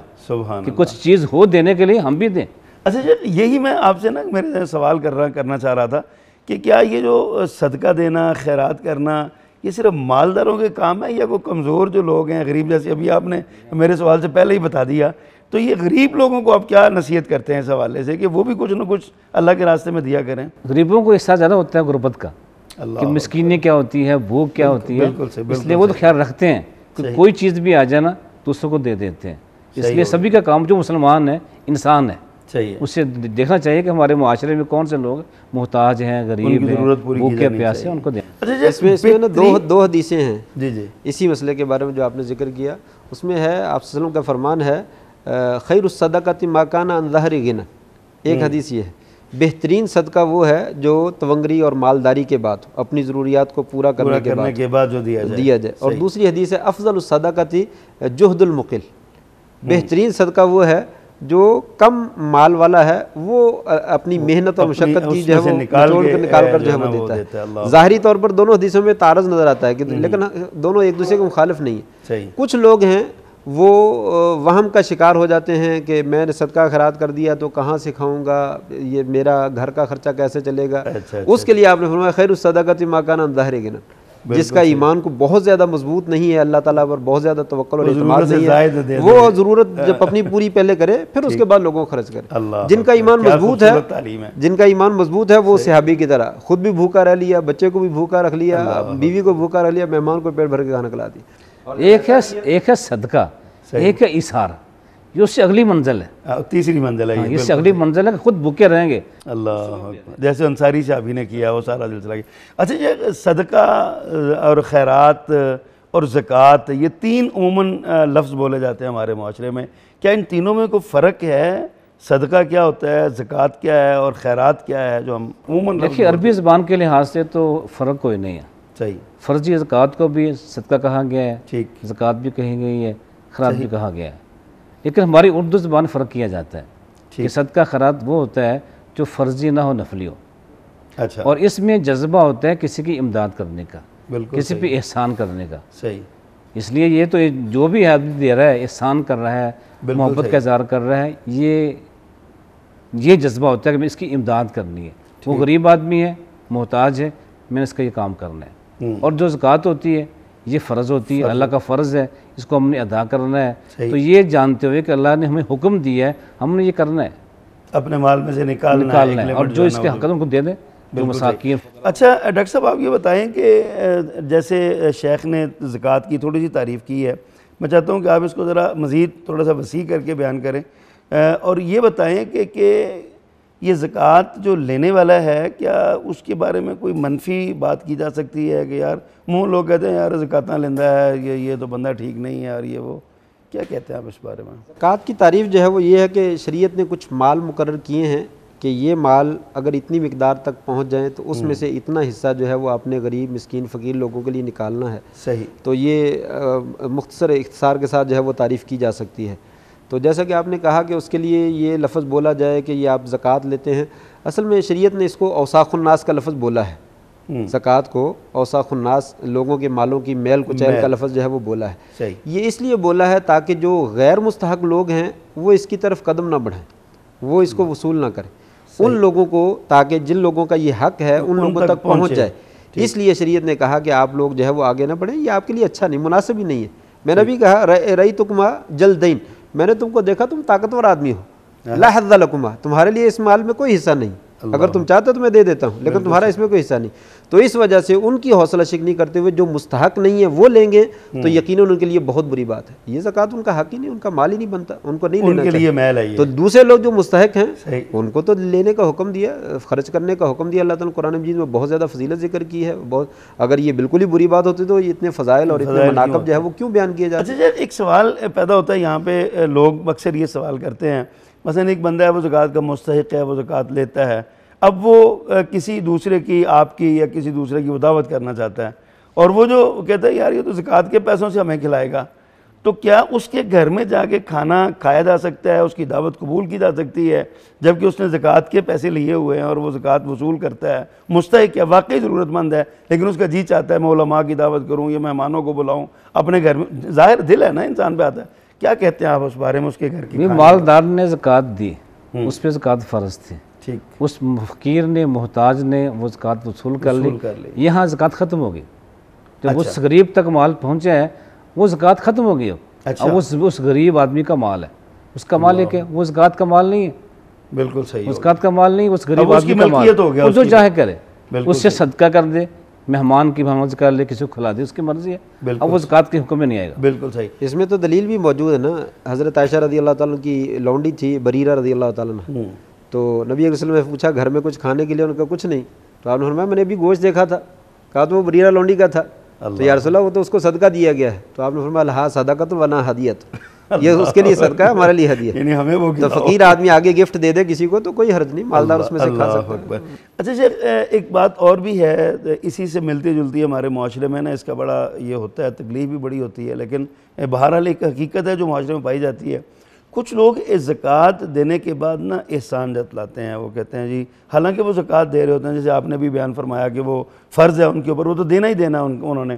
کہ کچھ چیز ہو دینے کے لیے ہم بھی دیں۔ اچھا جی یہی میں آپ سے نا میرے سوال کر رہا کرنا چاہ رہا تھا کہ کیا یہ جو صدقہ دینا خیرات کرنا یہ صرف مالداروں کے کام ہے یا کوئی کمزور جو لوگ ہیں غریب جیسے ابھی آپ نے میرے سوال سے پہلے ہی بتا دیا تو یہ غریب لوگوں کو آپ کیا نصیحت کرتے ہیں اس حوالے سے کہ وہ بھی کچھ نہ کچھ اللہ کے راستے میں دیا کریں؟ غریبوں کو احساس زیادہ ہوتا ہے غربت کا کہ مسکینی کیا ہوتی ہے بھوک کیا ہوتی ہے اس لیے وہ تو خیال رکھتے ہیں کہ کوئی چیز بھی آ جائے نا دوسروں کو دے دیتے ہیں۔ اس لیے سبھی کا کام جو مسلمان ہے انسان ہے۔ صحیح ہے اسے دیکھنا چاہیے کہ ہمارے معاشرے میں کون سے لوگ محتاج ہیں غریب ہیں ضرورت پوری کی بھوکے پیاسے ہیں ان کو دیں۔ اچھا جی اس میں اس میں نا دو دو حدیثیں ہیں۔ جی جی۔ اسی مسئلے کے بارے میں جو آپ نے ذکر کیا اس میں ہے آپ صلی اللہ علیہ وسلم کا فرمان ہے خیر الصدقۃ ماکانہ ظہر غنا۔ ایک حدیث یہ ہے۔ بہترین صدقہ وہ ہے جو تونگری اور مالداری کے بعد اپنی ضروریات کو پورا کرنے کے بعد کے بعد جو دیا جائے۔ دیا جائے۔ اور دوسری حدیث ہے افضل الصدقۃ جہد المقل۔ بہترین صدقہ وہ ہے جو کم مال والا ہے وہ اپنی محنت اور مشقت کی جو ہے وہ نکال کر نکال کر جو ہے وہ دیتا ہے، ظاہری طور پر دونوں حدیثوں میں تعارض نظر آتا ہے کہ لیکن دونوں ایک دوسرے کے مخالف نہیں ہیں کچھ لوگ ہیں وہ وہم کا شکار ہو جاتے ہیں کہ میں نے صدقہ خیرات کر دیا تو کہاں سے کھاؤں گا؟ یہ میرا گھر کا خرچہ کیسے چلے گا؟ اچھا اس کے لیے آپ نے فرمایا خیر الصدقۃ ماکانہ ظاہر گنا جس کا ایمان کو بہت زیادہ مضبوط نہیں ہے اللہ تعالیٰ پر بہت زیادہ توکل اور اعتماد نہیں ہے۔ وہ ضرورت جب اپنی پوری پہلے کرے پھر اس کے بعد لوگوں کو خرچ کرے۔ جن کا ایمان مضبوط ہے جن کا ایمان مضبوط ہے وہ صحابی کی طرح۔ خود بھی بھوکا رہ لیا بچے کو بھی بھوکا رکھ لیا بیوی کو بھوکا رکھ لیا مہمان کو پیٹ بھر کے کھانا کھلا دیا۔ ایک ہے ایک ہے صدقہ ایک ہے اثار یہ اس سے اگلی منزل ہے۔ ہاں، تیسری منزل ہے ہاں، یہ یہ سے اگلی منزل ہے کہ خود بھوکے رہیں گے۔ اللہ جیسے انصاری صاحبی نے کیا وہ سارا سلسلہ کیا۔ اچھا یہ صدقہ اور خیرات اور زکوٰۃ یہ تین عموماً لفظ بولے جاتے ہیں ہمارے معاشرے میں۔ کیا ان تینوں میں کوئی فرق ہے؟ صدقہ کیا ہوتا ہے؟ زکوٰۃ کیا ہے؟ اور خیرات کیا ہے؟ جو ہم عموماً دیکھیے عربی زبان کے لحاظ سے تو فرق کوئی نہیں ہے۔ صحیح۔ فرضی زکوٰۃ کو بھی صدقہ کہا گیا ہے ٹھیک۔ زکوٰۃ بھی کہی گئی ہے خراب بھی کہا گیا ہے۔ لیکن ہماری اردو زبان فرق کیا جاتا ہے کہ صدقہ خراب وہ ہوتا ہے جو فرضی نہ ہو نفلی ہو۔ اچھا۔ اور اس میں جذبہ ہوتا ہے کسی کی امداد کرنے کا کسی پہ احسان کرنے کا۔ صحیح۔ اس لیے یہ تو جو بھی آدمی دے رہا ہے احسان کر رہا ہے محبت کا اظہار کر رہا ہے یہ یہ جذبہ ہوتا ہے کہ میں اس کی امداد کرنی ہے۔ وہ غریب آدمی ہے محتاج ہے میں نے اس کا یہ کام کرنا ہے۔ اور جو زکوٰۃ ہوتی ہے یہ فرض ہوتی ہے اللہ کا فرض ہے اس کو ہم نے ادا کرنا ہے۔ تو یہ جانتے ہوئے کہ اللہ نے ہمیں حکم دیا ہے ہم نے یہ کرنا ہے۔ اپنے مال میں سے نکالنا ہے نکالنا ہے۔ اور جو اس کے حق ان کو دے دیں جو مساکین۔ اچھا ڈاکٹر صاحب آپ یہ بتائیں کہ جیسے شیخ نے زکوٰۃ کی تھوڑی سی تعریف کی ہے میں چاہتا ہوں کہ آپ اس کو ذرا مزید تھوڑا سا وسیع کر کے بیان کریں۔ اور یہ بتائیں کہ کہ یہ زکوٰۃ جو لینے والا ہے کیا اس کے بارے میں کوئی منفی بات کی جا سکتی ہے کہ یار منہ لوگ کہتے ہیں یار زکوٰۃ لیندہ ہے یہ یہ تو بندہ ٹھیک نہیں ہے اور یہ وہ۔ کیا کہتے ہیں آپ اس بارے میں؟ زکوٰۃ کی تعریف جو ہے وہ یہ ہے کہ شریعت نے کچھ مال مقرر کیے ہیں کہ یہ مال اگر اتنی مقدار تک پہنچ جائیں تو اس میں سے اتنا حصہ جو ہے وہ اپنے غریب مسکین فقیر لوگوں کے لیے نکالنا ہے۔ صحیح۔ تو یہ مختصر اختصار کے ساتھ جو ہے وہ تعریف کی جا سکتی ہے۔ تو جیسا کہ آپ نے کہا کہ اس کے لیے یہ لفظ بولا جائے کہ یہ آپ زکوٰۃ لیتے ہیں اصل میں شریعت نے اس کو اوساخ الناس کا لفظ بولا ہے۔ زکوٰۃ کو اوساخ الناس لوگوں کے مالوں کی میل کچیل کا لفظ جو ہے وہ بولا ہے۔ صحیح۔ یہ اس لیے بولا ہے تاکہ جو غیر مستحق لوگ ہیں وہ اس کی طرف قدم نہ بڑھیں وہ اس کو وصول نہ کریں۔ ان لوگوں کو تاکہ جن لوگوں کا یہ حق ہے ان لوگوں تک پہنچ جائے۔ اس لیے شریعت نے کہا کہ آپ لوگ جو ہے وہ آگے نہ بڑھیں یہ آپ کے لیے اچھا نہیں مناسب ہی نہیں ہے۔ میں نے بھی کہا رئی تکما جلدین۔ میں نے تم کو دیکھا تم طاقتور آدمی ہو۔ لا حد لکما تمہارے لیے اس مال میں کوئی حصہ نہیں۔ اگر تم چاہتے تو میں دے دیتا ہوں لیکن تمہارا اس میں کوئی حصہ نہیں۔ تو اس وجہ سے ان کی حوصلہ شکنی کرتے ہوئے جو مستحق نہیں ہے وہ لیں گے تو یقیناً ان کے لیے بہت بری بات ہے۔ یہ زکوٰۃ ان کا حق ہی نہیں ان کا مال ہی نہیں بنتا ان کو نہیں لینا چاہیے۔ تو دوسرے لوگ جو مستحق ہیں ان کو تو لینے کا حکم دیا خرچ کرنے کا حکم دیا۔ اللہ تعالیٰ قرآن مجید میں بہت زیادہ فضیلت ذکر کی ہے۔ بہت اگر یہ بالکل ہی بری بات ہوتی تو یہ اتنے فضائل اور اتنے مناقب جو ہے وہ کیوں بیان کیے جاتے؟ ہیں ایک سوال پیدا ہوتا ہے یہاں پہ۔ لوگ اکثر یہ سوال کرتے ہیں مثلا ایک بندہ ہے، وہ زکوٰۃ کا مستحق ہے، وہ زکوٰۃ لیتا ہے۔ اب وہ کسی دوسرے کی، آپ کی یا کسی دوسرے کی وہ دعوت کرنا چاہتا ہے۔ اور وہ جو کہتا ہے، یار، یہ تو زکوٰۃ کے پیسوں سے ہمیں کھلائے گا۔ تو کیا اس کے گھر میں جا کے کھانا کھایا جا سکتا ہے؟ اس کی دعوت قبول کی جا سکتی ہے؟ جبکہ اس نے زکوٰۃ کے پیسے لیے ہوئے ہیں اور وہ زکوٰۃ وصول کرتا ہے۔ مستحق ہے، واقعی ضرورت مند ہے، لیکن اس کا جی چاہتا ہے، میں علماء کی دعوت کروں یا مہمانوں کو بلاؤں، اپنے گھر میں، ظاہر دل ہے نا انسان پہ آتا ہے۔ کیا کہتے ہیں آپ اس بارے میں؟ اس کے گھر کی مالدار نے زکوٰۃ دی اس پہ زکوٰۃ فرض تھی۔ اس فقیر نے محتاج نے وہ زکوٰۃ وصول کر لی۔ یہاں زکوٰۃ ختم ہو گئی۔ جب اس غریب تک مال پہنچا ہے وہ زکوٰۃ ختم ہو گئی۔ اب اس غریب آدمی کا مال ہے۔ اس کا مال ہے۔ کہ وہ زکوٰۃ کا مال نہیں ہے۔ بالکل صحیح۔ زکوٰۃ کا مال نہیں اس غریب آدمی کا مال۔ وہ جو چاہے کرے اس سے صدقہ کر دے۔ مہمان کی بھمج کر لے کسی کو کھلا دے اس کی مرضی ہے۔ اب وہ زکوٰۃ کے حکم میں نہیں آئے گا۔ بالکل صحیح۔ اس میں تو دلیل بھی موجود ہے نا۔ حضرت عائشہ رضی اللہ تعالیٰ کی لونڈی تھی بریرہ رضی اللہ تعالیٰ تو نبی علیہ وسلم نے پوچھا گھر میں کچھ کھانے کے لیے؟ ان کا کچھ نہیں۔ تو آپ نے فرمایا میں نے ابھی گوشت دیکھا تھا۔ کہا تو وہ بریرہ لونڈی کا تھا۔ تو یا رسول اللہ وہ تو اس کو صدقہ دیا گیا ہے۔ تو آپ نے فرمایا ہاں صدقہ تو ورنہ ہدیت یہ اس کے لیے صدقہ ہے ہمارے لیے ہدیہ۔ یعنی ہمیں وہ تو فقیر آدمی آگے گفٹ دے دے کسی کو تو کوئی حرج نہیں مالدار اس میں سے کھا سکتا ہے۔ اچھا شیخ ایک بات اور بھی ہے اسی سے ملتی جلتی ہمارے معاشرے میں نا اس کا بڑا یہ ہوتا ہے تکلیف بھی بڑی ہوتی ہے لیکن بہرحال ایک حقیقت ہے جو معاشرے میں پائی جاتی ہے۔ کچھ لوگ اس زکوٰۃ دینے کے بعد نا احسان جتلاتے ہیں وہ کہتے ہیں جی حالانکہ وہ زکوٰۃ دے رہے ہوتے ہیں جیسے آپ نے بھی بیان فرمایا کہ وہ فرض ہے ان کے اوپر وہ تو دینا ہی دینا انہوں نے۔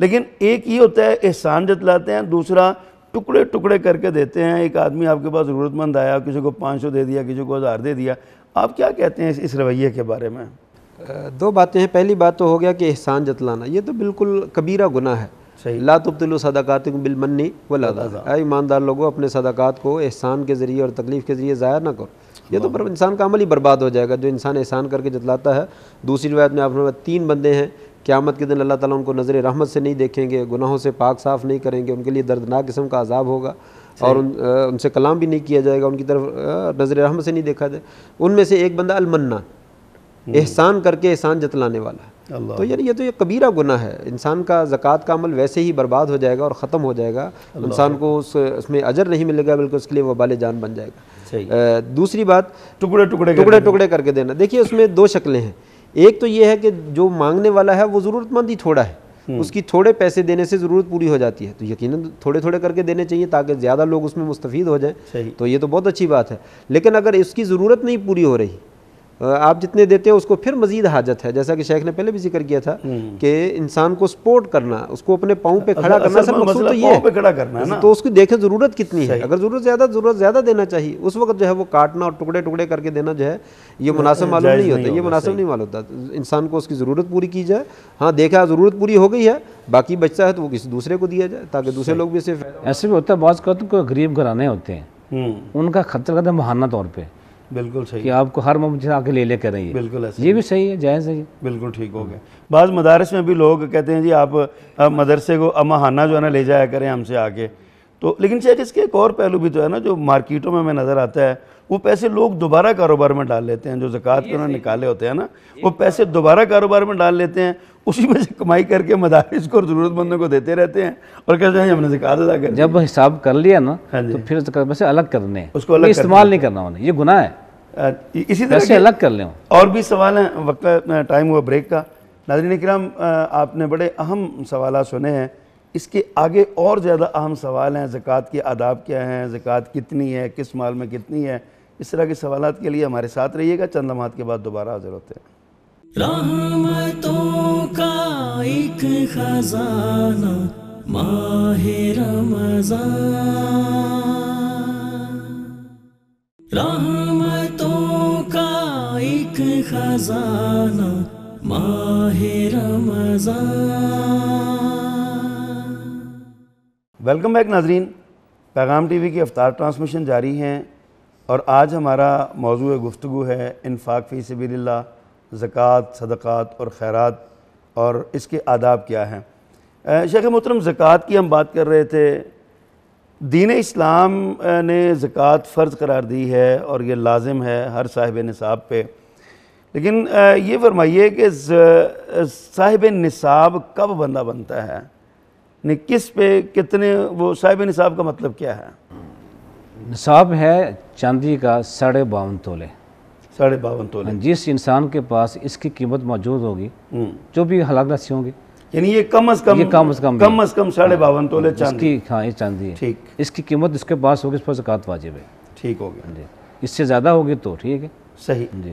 لیکن ایک یہ ہوتا ہے احسان جتلاتے ہیں دوسرا ٹکڑے ٹکڑے کر کے دیتے ہیں ایک آدمی آپ کے پاس ضرورت مند آیا کسی کو پانچ سو دے دیا کسی کو ہزار دے دیا آپ کیا کہتے ہیں اس رویے کے بارے میں؟ دو باتیں ہیں۔ پہلی بات تو ہو گیا کہ احسان جتلانا یہ تو بالکل کبیرہ گناہ ہے۔ لا تبتلو صدقاتکم بالمنی والاذا اے ایماندار لوگوں اپنے صدقات کو احسان کے ذریعے اور تکلیف کے ذریعے ضائع نہ کرو۔ یہ تو پر انسان کا عمل ہی برباد ہو جائے گا۔ جو انسان احسان کر کے جتلاتا ہے دوسری روایت میں آپ نے تین بندے ہیں قیامت کے دن اللہ تعالیٰ ان کو نظر رحمت سے نہیں دیکھیں گے گناہوں سے پاک صاف نہیں کریں گے ان کے لیے دردناک قسم کا عذاب ہوگا اور ان ان سے کلام بھی نہیں کیا جائے گا ان کی طرف نظر رحمت سے نہیں دیکھا جائے۔ ان میں سے ایک بندہ المنا احسان کر کے احسان جتلانے والا ہے۔ تو یعنی یہ تو یہ کبیرہ گناہ ہے۔ انسان کا زکوٰۃ کا عمل ویسے ہی برباد ہو جائے گا اور ختم ہو جائے گا۔ انسان کو اس اس میں اجر نہیں ملے گا بلکہ اس کے لیے وہ بال جان بن جائے گا۔ دوسری بات ٹکڑے ٹکڑے ٹکڑے ٹکڑے کر کے دینا۔ دیکھیے اس میں دو شکلیں ہیں۔ ایک تو یہ ہے کہ جو مانگنے والا ہے وہ ضرورت مند ہی تھوڑا ہے۔ اس کی تھوڑے پیسے دینے سے ضرورت پوری ہو جاتی ہے۔ تو یقیناً تھوڑے تھوڑے کر کے دینے چاہیے تاکہ زیادہ لوگ اس میں مستفید ہو جائیں۔ تو یہ تو بہت اچھی بات ہے۔ لیکن اگر اس کی ضرورت نہیں پوری ہو رہی آپ جتنے دیتے ہیں اس کو پھر مزید حاجت ہے۔ جیسا کہ شیخ نے پہلے بھی ذکر کیا تھا کہ انسان کو سپورٹ کرنا اس کو اپنے پاؤں پہ کھڑا کرنا سب مقصود تو یہ ہے۔ تو اس کی دیکھیں ضرورت کتنی ہے۔ اگر ضرورت زیادہ ضرورت زیادہ دینا چاہیے اس وقت جو ہے وہ کاٹنا اور ٹکڑے ٹکڑے کر کے دینا جو ہے یہ مناسب معلوم نہیں ہوتا یہ مناسب نہیں معلوم ہوتا۔ انسان کو اس کی ضرورت پوری کی جائے۔ ہاں دیکھا ضرورت پوری ہو گئی ہے باقی بچتا ہے تو وہ کسی دوسرے کو دیا جائے تاکہ دوسرے لوگ بھی صرف ایسے بھی ہوتا ہے بعض کا تو غریب گھرانے ہوتے ہیں۔ ان کا خطر کرتے ہیں مہانہ طور پہ۔ بالکل صحیح۔ کہ آپ کو ہر ممکن آ کے لے لے کر رہی ہے بالکل یہ بھی صحیح ہے جائز ہے بالکل ٹھیک ہو گیا بعض مدارس میں بھی لوگ کہتے ہیں جی آپ مدرسے کو امہانہ جو ہے نا لے جایا کریں ہم سے آ کے تو لیکن شاید اس کے ایک اور پہلو بھی تو ہے نا جو مارکیٹوں میں ہمیں نظر آتا ہے وہ پیسے لوگ دوبارہ کاروبار میں ڈال لیتے ہیں۔ جو زکوٰۃ کے انہوں نے نکالے ہوتے ہیں نا وہ پیسے دوبارہ کاروبار میں ڈال لیتے ہیں۔ اسی میں سے کمائی کر کے مدارس کو ضرورت مندوں کو دیتے رہتے ہیں۔ اور کہتے ہیں ہم نے زکوٰۃ ادا کر جب حساب کر لیا نا تو پھر پیسے الگ کرنے اس کو الگ استعمال نہیں کرنا انہیں یہ گناہ ہے۔ اسی طرح پیسے کے الگ کر لیں۔ اور بھی سوال ہیں وقت ٹائم ہوا بریک کا۔ ناظرین کرام آپ نے بڑے اہم سوالات سنے ہیں۔ اس کے آگے اور زیادہ اہم سوال ہیں۔ زکوٰۃ کے آداب کیا ہیں؟ زکوٰۃ کتنی ہے؟ کس مال میں کتنی ہے؟ اس طرح کے سوالات کے لیے ہمارے ساتھ رہیے گا۔ چند لمحات کے بعد دوبارہ حاضر ہوتے ہیں۔ رحمتوں کا ایک خزانہ ماہ رمضان۔ رحمتوں کا ایک خزانہ، ماہ رمضان۔ ویلکم بیک ناظرین۔ پیغام ٹی وی کی افطار ٹرانسمیشن جاری ہیں اور آج ہمارا موضوع گفتگو ہے انفاق فی سبیل اللہ، زکوٰۃ، صدقات اور خیرات اور اس کے آداب کیا ہیں۔ شیخ محترم، زکوٰۃ کی ہم بات کر رہے تھے۔ دین اسلام نے زکوٰۃ فرض قرار دی ہے اور یہ لازم ہے ہر صاحب نصاب پہ۔ لیکن یہ فرمائیے کہ صاحب نصاب کب بندہ بنتا ہے؟ یعنی کس پہ کتنے وہ صاحب نصاب کا مطلب کیا ہے؟ نصاب ہے چاندی کا ساڑھے باون تولے۔ ساڑھے باون تولے۔ جس انسان کے پاس اس کی قیمت موجود ہوگی۔ جو بھی حلاق رسی ہوں گی۔ یعنی یہ کم از کم یہ کم از کم کم از کم ساڑھے باون تولے اس چاندی۔ کی ہاں یہ چاندی ہے۔ ٹھیک۔ اس کی قیمت اس کے پاس ہوگی اس پر زکوٰۃ واجب ہے۔ ٹھیک ہو گیا۔ جی۔ اس سے زیادہ ہوگی تو ٹھیک ہے۔ صحیح۔ جی۔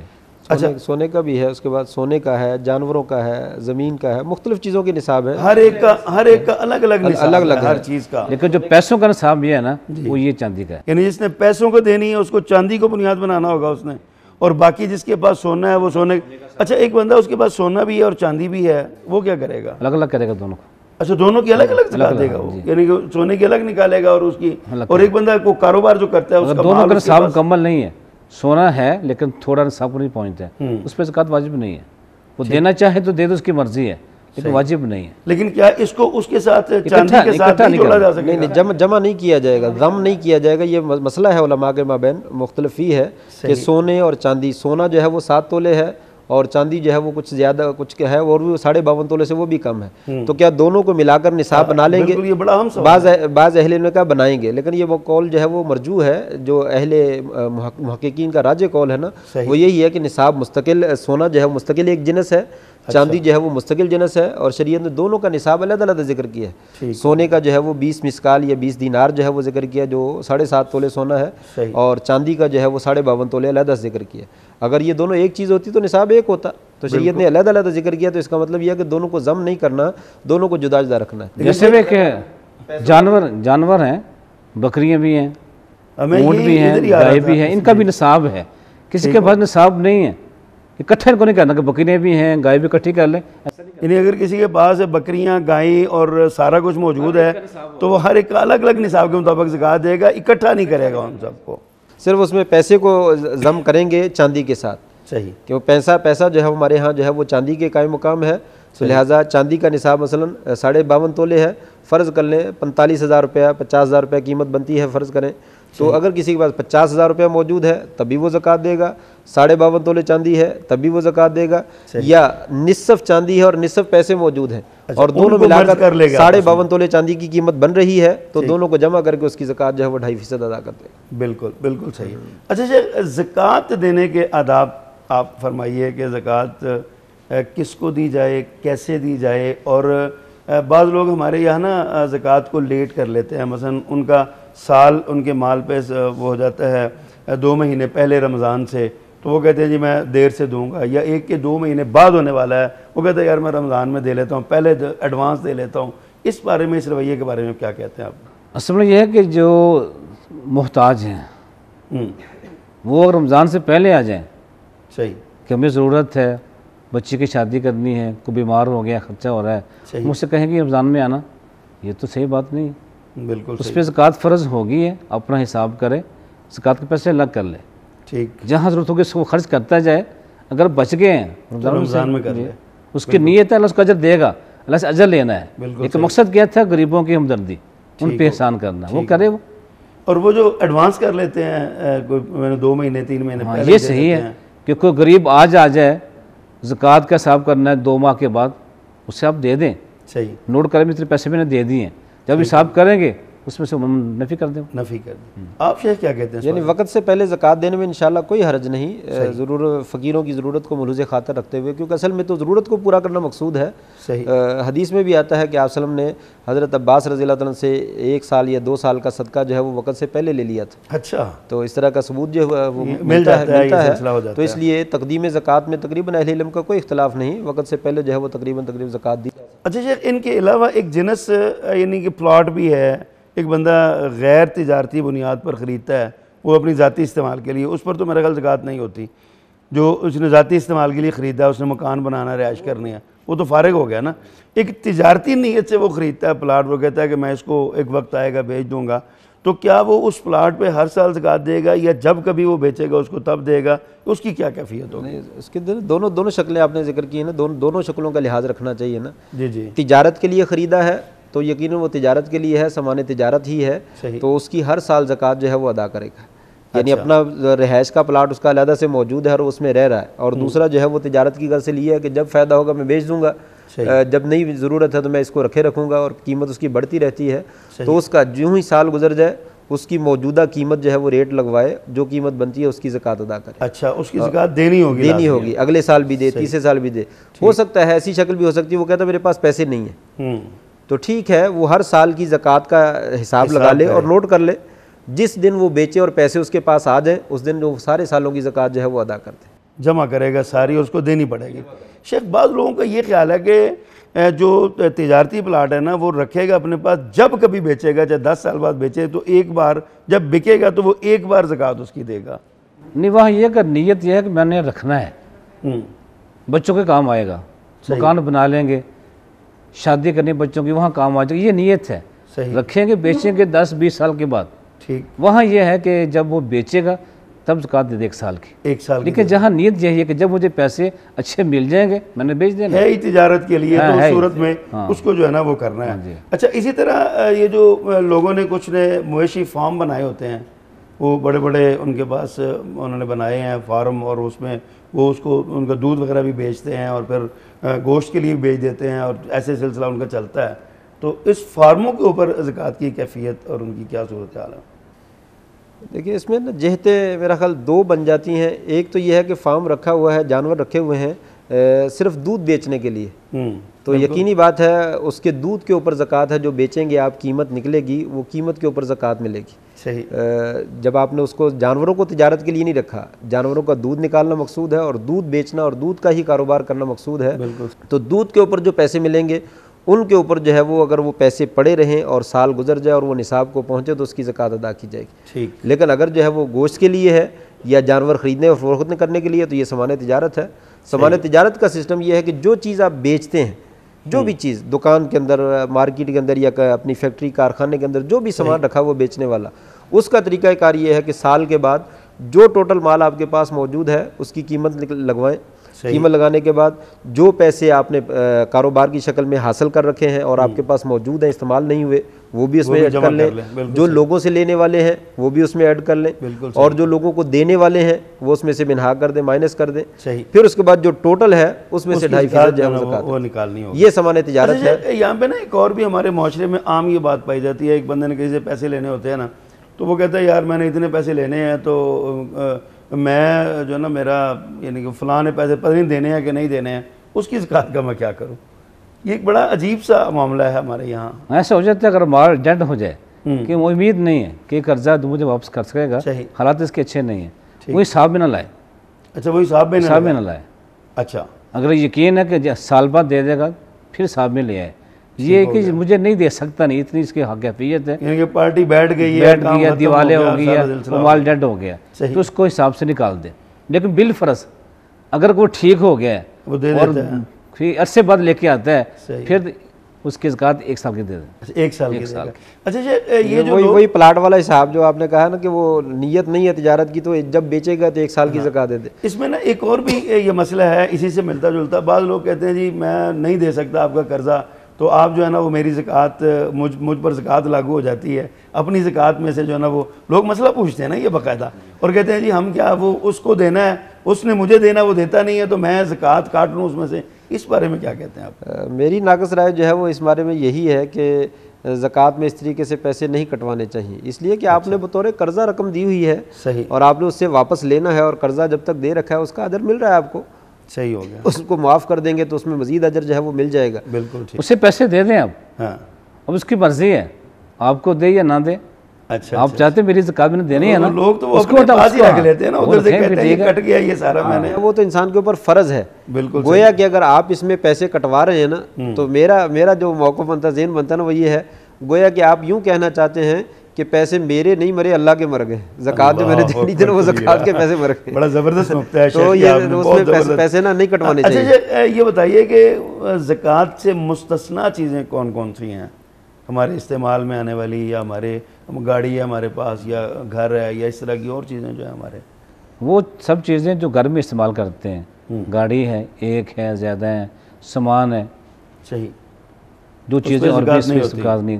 سونے سونے کا بھی ہے اس کے بعد سونے کا ہے جانوروں کا ہے زمین کا ہے مختلف چیزوں کے نصاب ہے ہر ایک کا ہر ایک کا الگ الگ نصاب الگ الگ ہے۔ ہر۔ چیز کا۔ لیکن جو پیسوں کا نصاب یہ ہے نا وہ یہ چاندی کا ہے۔ یعنی جس نے پیسوں کو دینی ہے اس کو چاندی کو بنیاد بنانا ہوگا اس نے۔ اور باقی جس کے پاس سونا ہے وہ سونے اچھا ایک بندہ اس کے پاس سونا بھی ہے اور چاندی بھی ہے وہ کیا کرے گا؟ الگ الگ کرے گا دونوں کو۔ اچھا دونوں کی الگ الگ زکات دے گا وہ؟ یعنی کہ سونے کی الگ نکالے گا اور اس کی اور ایک بندہ کو کاروبار جو کرتا ہے اس اگر کا دونوں کا نصاب مکمل نہیں ہے۔ سونا ہے لیکن تھوڑا نصاب کو نہیں پہنچتا ہے۔ اس پہ زکوٰۃ واجب نہیں ہے۔ وہ دینا چاہے تو دے دو اس کی مرضی ہے لیکن واجب نہیں ہے۔ لیکن کیا اس کو اس کے ساتھ چاندی کے ساتھ نہیں جوڑا جا سکے نہیں جمع جمع نہیں کیا جائے گا ضم نہیں کیا جائے گا۔ یہ مسئلہ ہے علماء کے مابین مختلف ہی ہے کہ سونے اور چاندی سونا جو ہے وہ سات تولے ہے۔ اور چاندی جو ہے وہ کچھ زیادہ کچھ ہے اور بھی ساڑھے باون تولے سے وہ بھی کم ہے۔ تو کیا دونوں کو ملا کر نصاب بنا لیں گے؟ یہ بڑا بعض بعض اہل علم کا بنائیں گے لیکن یہ وہ قول جو ہے وہ مرجو ہے جو اہل محق- محققین کا راج قول ہے نا وہ یہی ہے کہ نصاب مستقل سونا جو ہے وہ مستقل ایک جنس ہے چاندی جو ہے وہ مستقل جنس ہے اور شریعت نے دونوں کا نصاب علیحدہ علیحدہ ذکر کیا ہے۔ سونے کا جو ہے وہ بیس مسکال یا بیس دینار جو ہے وہ ذکر کیا جو ساڑھے سات تولے سونا ہے اور چاندی کا جو ہے وہ ساڑھے باون تولے علیحدہ ذکر کیا اگر یہ دونوں ایک چیز ہوتی تو نصاب ایک ہوتا۔ تو شریعت نے علیحدہ علیحدہ ذکر کیا تو اس کا مطلب یہ ہے کہ دونوں کو ضم نہیں کرنا دونوں کو جدا جدا رکھنا۔ ہے جیسے بھی کہ جانور جانور ہیں بکریاں بھی ہیں اونٹ بھی ہیں گائے بھی ہیں ان کا بھی نصاب ہے۔ کسی کے پاس نصاب نہیں ہے۔ اکٹھے ان کو نہیں کرنا کہ بکریاں بھی ہیں گائے بھی اکٹھی کر لیں۔ ایسا نہیں یعنی اگر کسی کے پاس بکریاں گائیں اور سارا کچھ موجود ہے تو وہ ہر ایک الگ الگ نصاب کے مطابق زکات دے گا اکٹھا نہیں کرے گا ان سب کو۔ صرف اس میں پیسے کو ضم کریں گے چاندی کے ساتھ۔ صحیح۔ کہ وہ پیسہ پیسہ جو ہے ہمارے ہاں جو ہے وہ چاندی کے قائم مقام ہے۔ تو لہٰذا چاندی کا نصاب مثلا ساڑھے باون تولے ہے۔ فرض کر لیں پینتالیس ہزار روپیہ پچاس ہزار روپیہ قیمت بنتی ہے فرض کریں۔ تو اگر کسی کے پاس پچاس ہزار روپیہ موجود ہے تبھی وہ زکوٰۃ دے گا۔ ساڑھے باون تولے چاندی ہے تبھی وہ زکوٰۃ دے گا۔ یا نصف چاندی ہے اور نصف پیسے موجود ہیں۔ اور ان دونوں ملا کر ساڑھے باون تولے چاندی کی قیمت بن رہی ہے۔ تو دونوں کو جمع کر کے اس کی زکوٰۃ جو ہے وہ ڈھائی فیصد ادا کر دے گا بالکل بالکل صحیح۔ اچھا شیخ زکوٰۃ دینے کے آداب آپ فرمائیے کہ زکوٰۃ کس کو دی جائے کیسے دی جائے؟ اور بعض لوگ ہمارے یہاں نا زکوٰۃ کو لیٹ کر لیتے ہیں۔ مثلا ان کا سال ان کے مال پہ وہ ہو جاتا ہے دو مہینے پہلے رمضان سے۔ تو وہ کہتے ہیں جی میں دیر سے دوں گا یا ایک کے دو مہینے بعد ہونے والا ہے۔ وہ کہتے ہیں یار میں رمضان میں دے لیتا ہوں پہلے ایڈوانس دے لیتا ہوں۔ اس بارے میں اس رویے کے بارے میں کیا کہتے ہیں آپ؟ اصل میں یہ ہے کہ جو محتاج ہیں وہ رمضان سے پہلے آ جائیں صحیح۔ کہ ہمیں ضرورت ہے بچی کی شادی کرنی ہے کوئی بیمار ہو گیا خرچہ ہو رہا ہے مجھ سے کہیں کہ رمضان میں آنا یہ تو صحیح بات نہیں۔ بالکل اس پہ زکوٰۃ فرض ہوگی ہے اپنا حساب کرے زکوٰۃ کے پیسے الگ کر لے ٹھیک۔ جہاں ضرورت ہوگی اس کو خرچ کرتا جائے اگر بچ گئے ہیں رمضان میں میں کر جی۔ لے اس کی نیت ہے اللہ اس کا اجر دے گا اللہ سے اجر لینا ہے۔ ایک مقصد کیا تھا؟ غریبوں کی ہمدردی ان پہ احسان کرنا وہ کرے وہ۔ اور وہ جو ایڈوانس کر لیتے ہیں کوئی میں نے دو مہینے تین مہینے ہاں پہلے یہ صحیح ہے۔ کہ کوئی غریب آج آ جائے زکوٰۃ کا حساب کرنا ہے دو ماہ کے بعد اسے آپ دے دیں۔ صحیح۔ نوٹ کریں بھی اتنے پیسے میں نے دے دیے۔ ہیں جب حساب کریں گے اس میں سے نفی کر دیں۔ نفی کر دیں۔ آپ شیخ کیا کہتے ہیں یعنی وقت سے پہلے زکوٰۃ دینے میں انشاءاللہ کوئی حرج نہیں ضرور فقیروں کی ضرورت کو ملوز خاطر رکھتے ہوئے کیونکہ اصل میں تو ضرورت کو پورا کرنا مقصود ہے۔ صحیح۔ حدیث میں بھی آتا ہے کہ آپ وسلم نے حضرت عباس رضی اللہ عنہ سے ایک سال یا دو سال کا صدقہ جو ہے وہ وقت سے پہلے لے لیا تھا۔ اچھا۔ تو اس طرح کا ثبوت جو ہے وہ مل ملتا ہے۔ تو اس لیے تقدیم زکوٰۃ میں تقریباً اہل علم کا کوئی اختلاف نہیں وقت سے پہلے جو ہے وہ تقریباً تقریباً زکوٰۃ دی اچھا شیخ ان کے علاوہ ایک جنس یعنی کہ پلاٹ بھی ہے ایک بندہ غیر تجارتی بنیاد پر خریدتا ہے وہ اپنی ذاتی استعمال کے لیے اس پر تو میرا خیال زکوٰۃ نہیں ہوتی۔ جو اس نے ذاتی استعمال کے لیے خریدا ہے اس نے مکان بنانا رہائش کرنی ہے وہ تو فارغ ہو گیا نا۔ ایک تجارتی نیت سے وہ خریدتا ہے پلاٹ وہ کہتا ہے کہ میں اس کو ایک وقت آئے گا بیچ دوں گا۔ تو کیا وہ اس پلاٹ پہ ہر سال زکوٰۃ دے گا یا جب کبھی وہ بیچے گا اس کو تب دے گا؟ اس کی کیا کیفیت ہوگی؟ اس کے اندر دونوں دونوں شکلیں آپ نے ذکر کی ہیں نا۔ دونوں دونوں شکلوں کا لحاظ رکھنا چاہیے نا۔ جی جی۔ تجارت کے لیے خریدا ہے تو یقیناً وہ تجارت کے لیے ہے سامان تجارت ہی ہے صحیح۔ تو اس کی ہر سال زکوٰۃ جو ہے وہ ادا کرے گا۔ یعنی اپنا رہائش کا پلاٹ اس کا علیحدہ سے موجود ہے اور اس میں رہ رہا ہے۔ اور دوسرا جو ہے وہ تجارت کی غرض سے لیے ہے کہ جب فائدہ ہوگا میں بیچ دوں گا۔ جب نہیں ضرورت ہے تو میں اس کو رکھے رکھوں گا اور قیمت اس کی بڑھتی رہتی ہے۔ تو اس کا جو ہی سال گزر جائے اس کی موجودہ قیمت جو ہے وہ ریٹ لگوائے جو قیمت بنتی ہے اس کی زکوٰۃ ادا کرے۔ اچھا اس کی زکوٰۃ دینی ہوگی دینی ہوگی۔ اگلے سال بھی دے تیسرے سال بھی دے۔ ہو سکتا ہے ایسی شکل بھی ہو سکتی ہے وہ کہتا ہے میرے پاس پیسے نہیں ہیں۔ تو ٹھیک ہے وہ ہر سال کی زکوٰۃ کا حساب لگا لے اور نوٹ کر لے۔ جس دن وہ بیچے اور پیسے اس کے پاس آ جائیں اس دن وہ سارے سالوں کی زکوٰۃ جو ہے وہ ادا کرتے جمع کرے گا ساری اس کو دینی پڑے گی۔ شیخ بعض لوگوں کا یہ خیال ہے کہ جو تجارتی پلاٹ ہے نا وہ رکھے گا اپنے پاس جب کبھی بیچے گا چاہے دس سال بعد بیچے تو ایک بار جب بکے گا تو وہ ایک بار زکوٰۃ اس کی دے گا۔ نہیں وہاں یہ کہ نیت یہ ہے کہ میں نے رکھنا ہے بچوں کے کام آئے گا مکان بنا لیں گے شادی کرنی بچوں کی وہاں کام آ جائے یہ نیت ہے۔ صحیح۔ رکھیں گے بیچیں گے دس بیس سال کے بعد۔ ٹھیک۔ وہاں یہ ہے کہ جب وہ بیچے گا تب زکوٰۃ دے دے ایک سال کی۔ ایک سال لیکن جہاں نیت یہی ہے کہ جب مجھے پیسے اچھے مل جائیں گے میں نے بیچ دینا ہے ہی تجارت کے لیے ہاں، تو۔ صورت میں ہاں۔ اس کو جو ہے نا وہ کرنا ہے۔ جی۔ اچھا اسی طرح یہ جو لوگوں نے کچھ نے مویشی فارم بنائے ہوتے ہیں وہ بڑے بڑے ان کے پاس انہوں نے بنائے ہیں فارم اور اس میں وہ اس کو ان کا دودھ وغیرہ بھی بیچتے ہیں اور پھر گوشت کے لیے بیچ دیتے ہیں اور ایسے سلسلہ ان کا چلتا ہے۔ تو اس فارموں کے اوپر زکوٰۃ کی کیفیت اور ان کی کیا صورت حال ہے؟ دیکھیے اس میں نا جہتیں میرا خیال دو بن جاتی ہیں۔ ایک تو یہ ہے کہ فارم رکھا ہوا ہے جانور رکھے ہوئے ہیں صرف دودھ بیچنے کے لیے۔ تو یقینی بات ہے اس کے دودھ کے اوپر زکوٰۃ ہے جو بیچیں گے آپ قیمت نکلے گی وہ قیمت کے اوپر زکوٰۃ ملے گی۔ صحیح۔ جب آپ نے اس کو جانوروں کو تجارت کے لیے نہیں رکھا جانوروں کا دودھ نکالنا مقصود ہے اور دودھ بیچنا اور دودھ کا ہی کاروبار کرنا مقصود ہے تو دودھ کے اوپر جو پیسے ملیں گے ان کے اوپر جو ہے وہ اگر وہ پیسے پڑے رہیں اور سال گزر جائے اور وہ نصاب کو پہنچے تو اس کی زکوٰۃ ادا کی جائے گی۔ ٹھیک۔ لیکن اگر جو ہے وہ گوشت کے لیے ہے یا جانور خریدنے اور فروخت کرنے کے لیے تو یہ سامان تجارت ہے۔ سامان تجارت کا سسٹم یہ ہے کہ جو چیز آپ بیچتے ہیں جو بھی چیز دکان کے اندر مارکیٹ کے اندر یا اپنی فیکٹری کارخانے کے اندر جو بھی سامان رکھا وہ بیچنے والا اس کا طریقہ کار یہ ہے کہ سال کے بعد جو ٹوٹل مال آپ کے پاس موجود ہے اس کی قیمت لگوائیں۔ قیمت لگانے کے بعد جو پیسے آپ نے کاروبار کی شکل میں حاصل کر رکھے ہیں اور آپ کے پاس موجود ہیں استعمال نہیں ہوئے وہ بھی اس میں ایڈ کر لیں۔ جو لوگوں سے لینے والے ہیں وہ بھی اس میں ایڈ کر لیں۔ اور جو لوگوں کو دینے والے ہیں وہ اس میں سے منہا کر دیں مائنس کر دیں۔ پھر اس کے بعد جو ٹوٹل ہے اس میں سے ڈھائی فیصد جو ہے وہ ہے نکالنی ہوگی۔ یہ سامان تجارت ہے۔ اچھا یہاں پہ نا ایک اور بھی ہمارے معاشرے میں عام یہ بات پائی جاتی ہے ایک بندے نے کسی سے پیسے لینے ہوتے ہیں نا تو وہ کہتا ہے یار میں نے اتنے پیسے لینے ہیں تو میں جو نا میرا یعنی کہ فلاں نے پیسے پتہ نہیں دینے ہیں کہ نہیں دینے ہیں اس کی زکوٰۃ کا میں کیا کروں؟ یہ ایک بڑا عجیب سا معاملہ ہے ہمارے یہاں۔ ایسا ہو جاتا ہے اگر مال ڈیڈ ہو جائے کہ وہ امید نہیں ہے کہ قرضہ مجھے واپس کر سکے گا حالات اس کے اچھے نہیں ہیں۔ وہ حساب میں نہ لائے۔ اچھا وہی صاحب میں حساب میں نہ لائے۔ اچھا۔ اگر یقین ہے کہ سال بعد دے دے گا پھر حساب میں لے آئے۔ یہ کہ مجھے نہیں دے سکتا نہیں اتنی اس کی حقیقیت ہے۔ یعنی کہ پارٹی بیٹھ گئی ہے بیٹھ گیا دیوالے ہو گیا، مال ڈیڈ ہو گیا۔ تو اس کو حساب سے نکال دے لیکن بالفرض اگر وہ ٹھیک ہو گیا ہے وہ دے اور دیتا ہے پھر عرصے بعد لے کے آتا ہے۔ پھر اس کی زکوٰۃ ایک سال کی دے دیں۔ اچھا، ایک سال کے اچھا یہ یہ جو وہی پلاٹ والا حساب جو آپ نے کہا نا کہ وہ نیت نہیں ہے تجارت کی تو جب بیچے گا تو ایک سال کی زکوٰۃ دے دے۔ اس میں نا ایک اور بھی یہ مسئلہ ہے اسی سے ملتا جلتا۔ بعض لوگ کہتے ہیں جی میں نہیں دے سکتا آپ کا قرضہ۔ تو آپ جو ہے نا وہ میری زکوٰۃ مجھ مجھ پر زکوٰۃ لاگو ہو جاتی ہے۔ اپنی زکوٰۃ میں سے جو ہے نا وہ لوگ مسئلہ پوچھتے ہیں نا یہ باقاعدہ۔ اور کہتے ہیں جی ہم کیا وہ اس کو دینا ہے؟ اس نے مجھے دینا وہ دیتا نہیں ہے تو میں زکوٰۃ کاٹ لوں اس میں سے۔ اس بارے میں کیا کہتے ہیں آپ؟ میری ناقص رائے جو ہے وہ اس بارے میں یہی ہے کہ زکوٰۃ میں اس طریقے سے پیسے نہیں کٹوانے چاہیے۔ اس لیے کہ آپ نے بطور قرضہ رقم دی ہوئی ہے صحیح۔ اور آپ نے اس سے واپس لینا ہے اور قرضہ جب تک دے رکھا ہے اس کا اجر مل رہا ہے آپ کو۔ صحیح ہو گیا۔ اس کو معاف کر دیں گے تو اس میں مزید اجر جو ہے وہ مل جائے گا۔ بالکل ٹھیک۔ اسے پیسے دے دیں اب ہاں۔ اب اس کی مرضی ہے۔ آپ کو دے یا نہ دے۔ اچھا آپ چاہتے ہیں میری زکات میں نے دینی ہے نا؟ لوگ تو وہ اس کو اپنے پاس اس ہی رکھ ہاں۔ لیتے ہیں نا ادھر سے کہتے کہ ہیں یہ۔ کٹ گیا یہ سارا میں نے وہ تو انسان کے اوپر فرض ہے۔ بالکل گویا کہ اگر آپ اس میں پیسے کٹوا رہے ہیں نا تو میرا میرا جو موقع بنتا ذہن بنتا ہے نا وہ یہ ہے۔ گویا کہ آپ یوں کہنا چاہتے ہیں کہ پیسے میرے نہیں مرے اللہ کے مر گئے۔ زکوٰۃ جو میں نے دینی تھی نا وہ زکوٰۃ کے پیسے مر گئے۔ بڑا زبردست نقطہ ہے تو شیخ یہ نے، اس میں پیسے- نا نہیں کٹوانے اچھا چاہیے۔ جی، یہ بتائیے کہ زکوٰۃ سے مستثنا چیزیں کون کون سی ہیں؟ ہمارے استعمال میں آنے والی یا ہمارے گاڑی ہے ہمارے پاس یا گھر ہے یا اس طرح کی اور چیزیں جو ہیں ہمارے؟ وہ سب چیزیں جو گھر میں استعمال کرتے ہیں۔ گاڑی ہے ایک ہے زیادہ ہے سامان ہے۔ صحیح۔ جو چیزیں اور بھی اس میں نہیں۔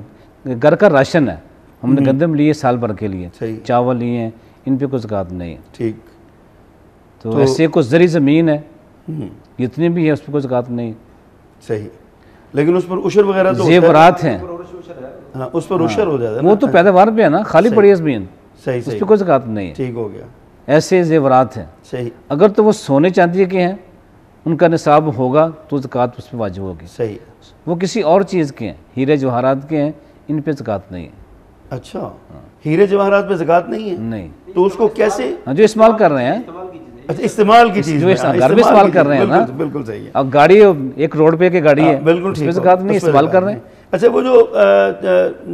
گھر کا راشن ہے۔ ہم نے گندم لیے سال بھر کے لیے۔ چاول لیے ہیں ان پہ کوئی زکوٰۃ نہیں ہے۔ ٹھیک۔ تو ایسے کوئی زرعی زمین ہے جتنی بھی ہے اس پہ کوئی زکوٰۃ نہیں۔ صحیح۔ لیکن اس پر عشر وغیرہ تو۔ زیورات ہیں۔ ہاں اس پر عشر ہو جاتا ہے وہ تو پیداوار پہ ہے نا خالی پڑی ہے زمین۔ صحیح اس پہ کوئی زکوٰۃ نہیں ہے۔ ٹھیک ہو گیا۔ ایسے زیورات ہیں۔ صحیح۔ اگر تو وہ سونے چاندی کے ہیں ان کا نصاب ہوگا تو زکوٰۃ اس پہ واجب ہوگی۔ صحیح۔ وہ کسی اور چیز کے ہیں ہیرے جواہرات کے ہیں ان پہ زکوٰۃ نہیں ہے۔ اچھا ہیرے جواہرات پہ زکوٰۃ نہیں ہے؟ نہیں۔ تو اس کو کیسے؟ ہاں جو استعمال کر رہے ہیں۔ اچھا استعمال کی چیز جو میں، ہاں، گھر میں استعمال کر رہے ہیں نا۔ بالکل بالکل صحیح ہے۔ اب گاڑی ایک روڈ پہ کی گاڑی ہے ہاں، بالکل اس ٹھیک ہو، زکوٰۃ نہیں استعمال کر رہے ہیں۔ اچھا وہ جو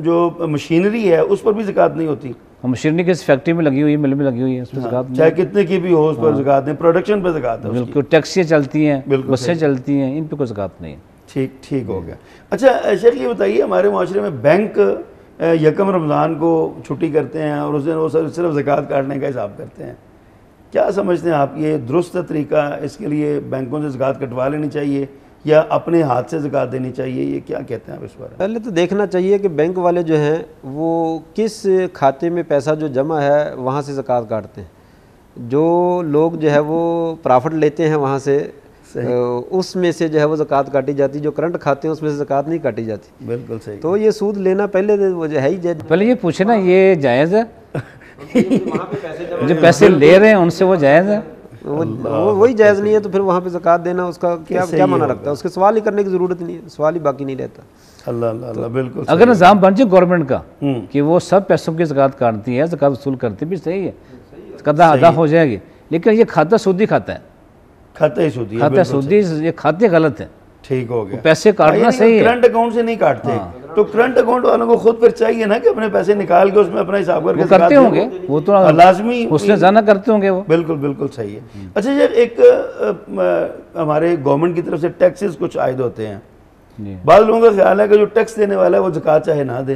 جو مشینری ہے اس پر بھی زکوٰۃ نہیں ہوتی؟ ہم مشینری کی فیکٹری میں لگی ہوئی ہے مل میں لگی ہوئی ہے اس پہ نہیں چاہے کتنے کی بھی ہو اس پر زکوٰۃ نہیں پروڈکشن پہ زکوٰۃ ہے۔ بالکل ٹیکسیاں چلتی ہیں بالکل بسیں چلتی ہیں ان پہ کوئی زکوٰۃ نہیں ہے۔ ٹھیک ٹھیک ہو گیا۔ اچھا شیخ یہ بتائیے ہمارے معاشرے میں بینک یکم رمضان کو چھٹی کرتے ہیں اور اس دن وہ صرف صرف زکوٰۃ کاٹنے کا حساب کرتے ہیں۔ کیا سمجھتے ہیں آپ یہ درست طریقہ اس کے لیے بینکوں سے زکوٰۃ کٹوا لینی چاہیے یا اپنے ہاتھ سے زکوٰۃ دینی چاہیے؟ یہ کیا کہتے ہیں آپ اس بارے پہلے تو دیکھنا چاہیے کہ بینک والے جو ہیں وہ کس کھاتے میں پیسہ جو جمع ہے وہاں سے زکوٰۃ کاٹتے ہیں۔ جو لوگ جو ہے وہ پرافٹ لیتے ہیں وہاں سے اس میں سے جو ہے وہ زکوٰۃ کاٹی جاتی جو کرنٹ کھاتے ہیں اس میں سے زکوٰۃ نہیں کاٹی جاتی۔ بالکل صحیح۔ تو یہ سود لینا پہلے وہ جو ہے ہی جائز۔ پہلے یہ پوچھے نا یہ جائز ہے؟ جو پیسے لے رہے ہیں ان سے وہ جائز ہے؟ وہ- وہ- وہی جائز نہیں ہے تو پھر وہاں پہ زکوٰۃ دینا اس کا کیا کیا معنی رکھتا ہے؟ اس کے سوال ہی کرنے کی ضرورت نہیں ہے سوال ہی باقی نہیں رہتا۔ اللہ اللہ اللہ بالکل اگر نظام بن جائے گورنمنٹ کا کہ وہ سب پیسوں کی زکوٰۃ کاٹتی ہے زکوٰۃ وصول کرتی بھی صحیح ہے قدا ادا ہو جائے گی۔ لیکن یہ کھاتا سودی کھاتا ہے۔ کھاتا ہی سودی ہے کھاتا سودی یہ کھاتے غلط ہے ٹھیک ہو گیا۔ پیسے کاٹنا صحیح ہے۔ کرنٹ اکاؤنٹ سے نہیں کاٹتے۔ تو کرنٹ اکاؤنٹ والوں کو خود پھر چاہیے نا کہ اپنے پیسے نکال کے اس میں اپنا حساب کر کے کرتے ہوں گے۔ وہ تو لازمی اس نے زیادہ کرتے ہوں گے وہ۔ بالکل بالکل صحیح ہے۔ اچھا یہ ایک آ، آ، ہمارے گورنمنٹ کی طرف سے ٹیکسز کچھ عائد ہوتے ہیں۔ جی۔ بعض لوگوں کا خیال ہے کہ جو ٹیکس دینے والا ہے وہ زکوٰۃ چاہے نہ دے۔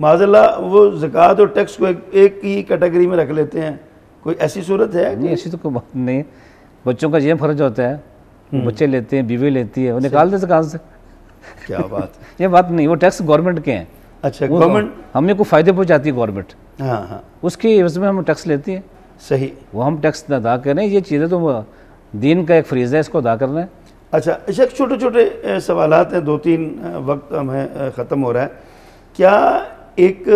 معاذ اللہ وہ زکوٰۃ اور ٹیکس کو ایک ایک ہی کیٹیگری میں رکھ لیتے ہیں۔ کوئی ایسی صورت ہے؟ نہیں ایسی تو کوئی بات نہیں۔ ہے بچوں کا یہ فرض ہوتا ہے بچے لیتے ہیں بیوی لیتی ہے وہ نکال دے زکوٰۃ سے کیا بات۔ یہ بات نہیں وہ ٹیکس گورنمنٹ کے ہیں۔ اچھا گورنمنٹ ہمیں کوئی فائدے پہنچاتی ہے گورنمنٹ ہاں ہاں۔ اس کی عوض میں ہم ٹیکس لیتی ہے صحیح۔ وہ ہم ٹیکس ادا کریں یہ چیزیں تو دین کا ایک فریض ہے اس کو ادا کرنا ہے۔ اچھا اچھا چھوٹے چھوٹے سوالات ہیں۔ دو تین وقت ہمیں ختم ہو رہا ہے۔ کیا ایک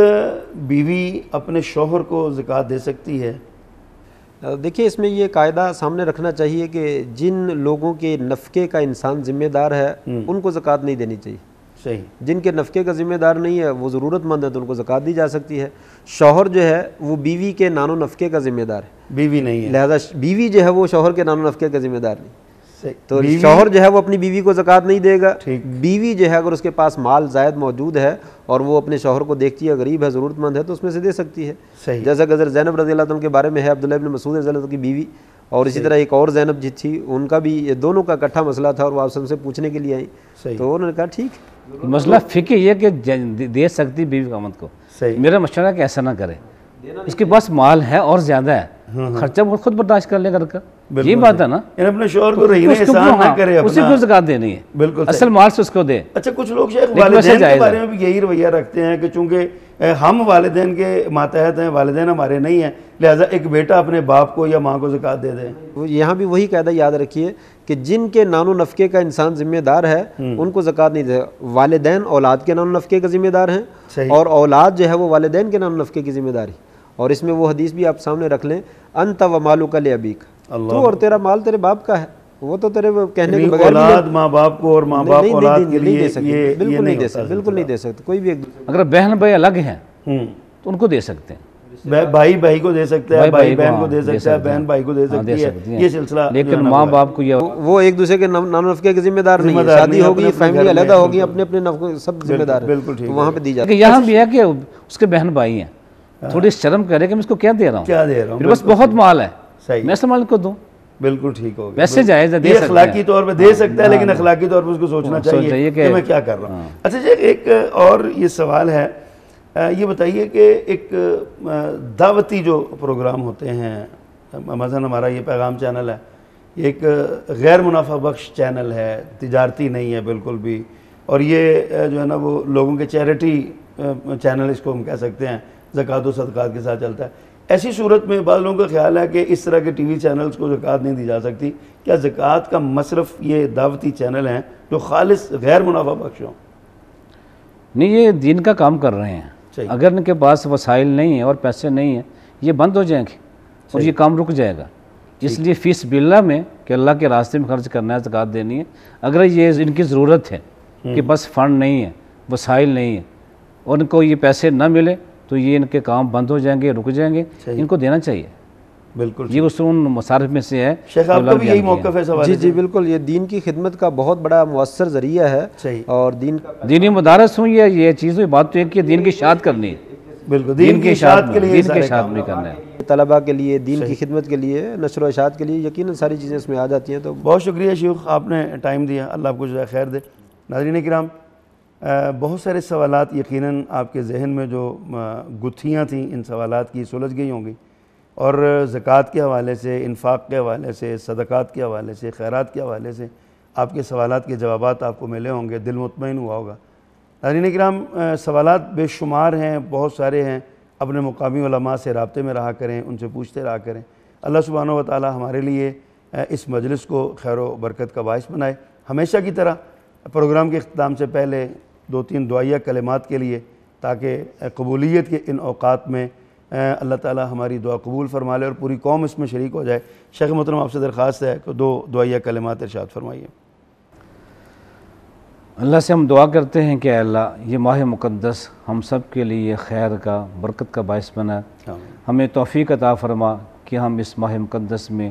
بیوی اپنے شوہر کو زکوٰۃ دے سکتی ہے؟ دیکھیے اس میں یہ قاعدہ سامنے رکھنا چاہیے کہ جن لوگوں کے نفقے کا انسان ذمہ دار ہے ان کو زکوٰۃ نہیں دینی چاہیے۔ صحیح۔ جن کے نفقے کا ذمہ دار نہیں ہے وہ ضرورت مند ہے تو ان کو زکوٰۃ دی جا سکتی ہے۔ شوہر جو ہے وہ بیوی کے نان و نفقے کا ذمہ دار ہے۔ بیوی نہیں ہے۔ لہذا بیوی جو ہے وہ شوہر کے نان و نفقے کا ذمہ دار نہیں۔ تو شوہر جو ہے وہ اپنی بیوی کو زکوٰۃ نہیں دے گا۔ ٹھیک۔ بیوی جو ہے اگر اس کے پاس مال زائد موجود ہے اور وہ اپنے شوہر کو دیکھتی ہے غریب ہے ضرورت مند ہے تو اس میں سے دے سکتی ہے۔ صحیح۔ جیسا کہ حضرت زینب رضی اللہ عنہ کے بارے میں ہے عبداللہ ابن مسعود رضی اللہ عنہ کی بیوی۔ اور اسی طرح ایک اور زینب جی تھی ان کا بھی یہ دونوں کا اکٹھا مسئلہ تھا اور وہ آپ سے پوچھنے کے لیے آئیں۔ تو انہوں نے کہا ٹھیک۔ مسئلہ فکر یہ کہ دے سکتی بیوی قامت کو۔ میرا مشورہ ہے کہ ایسا نہ کرے۔ اس کے پاس مال ہے اور زیادہ ہے خرچہ وہ خود برداشت کر لے گھر کا یہ بات ہے نا؟ یعنی اپنے شوہر کو کو احسان نہ ہاں، کرے اسی اپنا۔ کو زکات دینی ہے؟ بالکل اصل مال سے اس کو دے۔ اچھا کچھ لوگ شیخ والدین کے بارے۔ میں بھی یہی رویہ رکھتے ہیں کہ چونکہ ہم والدین کے ماتحت ہیں والدین ہمارے نہیں ہیں لہٰذا ایک بیٹا اپنے باپ کو یا ماں کو زکوٰۃ دے دے وہ یہاں بھی وہی قاعدہ یاد رکھیے کہ جن کے نان و نفقے کا انسان ذمہ دار ہے ان کو زکوٰۃ نہیں دے والدین اولاد کے نان و نفقے کا ذمہ دار ہیں۔ اور اولاد جو ہے وہ والدین کے نان و نفقے کی ذمہ داری۔ اور اس میں وہ حدیث بھی آپ سامنے رکھ لیں انت و مالو کا لے ابیک۔ تو اور تیرا مال تیرے باپ کا ہے۔ وہ تو تیرے کہنے کے یعنی بغیر اولاد ماں باپ کو اور ماں باپ اولاد کے لیے دے سکتے یہ بالکل نہیں دے سکتے بالکل نہیں دے سکتے کوئی بھی ایک دوسرے اگر بہن بھائی الگ ہیں تو ان کو دے سکتے ہیں۔ بھائی- بھائی کو دے سکتا ہے بھائی بہن ہاں، کو دے سکتا ہے بہن۔ بھائی کو دے ہاں، سکتی ہے۔ ہیں۔ یہ سلسلہ ہے لیکن ماں ہے۔ باپ کو یہ وہ ایک دوسرے کے نان و نفقے کے ذمہ دار نہیں ہے۔ شادی ہے، ہوگی فیملی علیحدہ ہوگی۔ اپنے اپنے نفقے سب ذمہ دار ہیں۔ بالکل وہاں پہ دی کہ جاتی یہاں بھی ہے کہ اس کے بہن بھائی ہیں۔ تھوڑی شرم کرے کہ میں اس کو کیا دے رہا ہوں؟ کیا دے رہا ہوں؟ پاس بہت مال ہے صحیح میں اس مال کو دوں۔ بالکل ٹھیک ہو گیا۔ ویسے جائز ہے دے یہ سکتے اخلاقی طور پہ دے سکتا ہے لیکن اخلاقی طور پہ اس کو سوچنا ہاں، سوچنا چاہیے کہ کہ- میں کیا کر رہا ہوں۔ اچھا جی ایک اور یہ سوال ہے۔ یہ بتائیے کہ ایک دعوتی جو پروگرام ہوتے ہیں مثلا ہمارا یہ پیغام چینل ہے یہ ایک غیر منافع بخش چینل ہے تجارتی نہیں ہے بالکل بھی۔ اور یہ جو ہے نا وہ لوگوں کے چیریٹی چینل اس کو ہم کہہ سکتے ہیں زکوٰۃ و صدقات کے ساتھ چلتا ہے۔ ایسی صورت میں بعض لوگوں کا خیال ہے کہ اس طرح کے ٹی وی چینلز کو زکوٰۃ نہیں دی جا سکتی کیا زکوٰۃ کا مصرف یہ دعوتی چینل ہیں جو خالص غیر منافع بخش ہوں؟ نہیں یہ دین کا کام کر رہے ہیں۔ اگر ان کے پاس وسائل نہیں ہیں اور پیسے نہیں ہیں یہ بند ہو جائیں گے اور یہ کام رک جائے گا۔ اس لیے فیس بلّہ میں کہ اللہ کے راستے میں خرچ کرنا ہے زکوٰۃ دینی ہے اگر یہ ان کی ضرورت ہے کہ بس فنڈ نہیں ہے وسائل نہیں ہے اور ان کو یہ پیسے نہ ملے تو یہ ان کے کام بند ہو جائیں گے رک جائیں گے ان کو دینا چاہیے۔ بالکل یہ اصول مصارف میں سے ہے۔ شیخ جو آپ کا بھی یہی موقف ہے سوال جی جی بالکل۔ یہ دین کی خدمت کا بہت بڑا مؤثر ذریعہ ہے اور دین کا دینی مدارس ہوں یا یہ چیز ہوئی بات تو ایک کہ دین کی اشاعت کرنی ہے۔ بالکل دین کی اشاعت کے لیے یہ دین کی اشاعت بھی کرنا ہے طلباء کے لیے دین کی خدمت کے لیے نشر و اشاعت کے لیے یقیناً ساری چیزیں اس میں آ جاتی ہیں تو بہت شکریہ شیخ آپ نے ٹائم دیا۔ اللہ آپ کو جزائے خیر دے۔ ناظرین کرام بہت سارے سوالات یقیناً آپ کے ذہن میں جو گتھیاں تھیں، ان سوالات کی سلجھ گئی ہوں گی۔ اور زکوٰۃ کے حوالے سے، انفاق کے حوالے سے، صدقات کے حوالے سے، خیرات کے حوالے سے آپ کے سوالات کے جوابات آپ کو ملے ہوں گے، دل مطمئن ہوا ہوگا۔ ناظرین کرام سوالات بے شمار ہیں، بہت سارے ہیں۔ اپنے مقامی علماء سے رابطے میں رہا کریں، ان سے پوچھتے رہا کریں۔ اللہ سبحانہ و تعالی ہمارے لیے اس مجلس کو خیر و برکت کا باعث بنائے۔ ہمیشہ کی طرح، پروگرام کے اختتام سے پہلے دو تین دعائیہ کلمات کے لیے تاکہ قبولیت کے ان اوقات میں اللہ تعالی ہماری دعا قبول فرما لے اور پوری قوم اس میں شریک ہو جائے۔ شیخ محترم آپ سے درخواست ہے کہ دو دعائیہ کلمات ارشاد فرمائیے۔ اللہ سے ہم دعا کرتے ہیں کہ اے اللہ یہ ماہ مقدس ہم سب کے لیے خیر کا برکت کا باعث بنا۔ ہمیں توفیق عطا فرما کہ ہم اس ماہ مقدس میں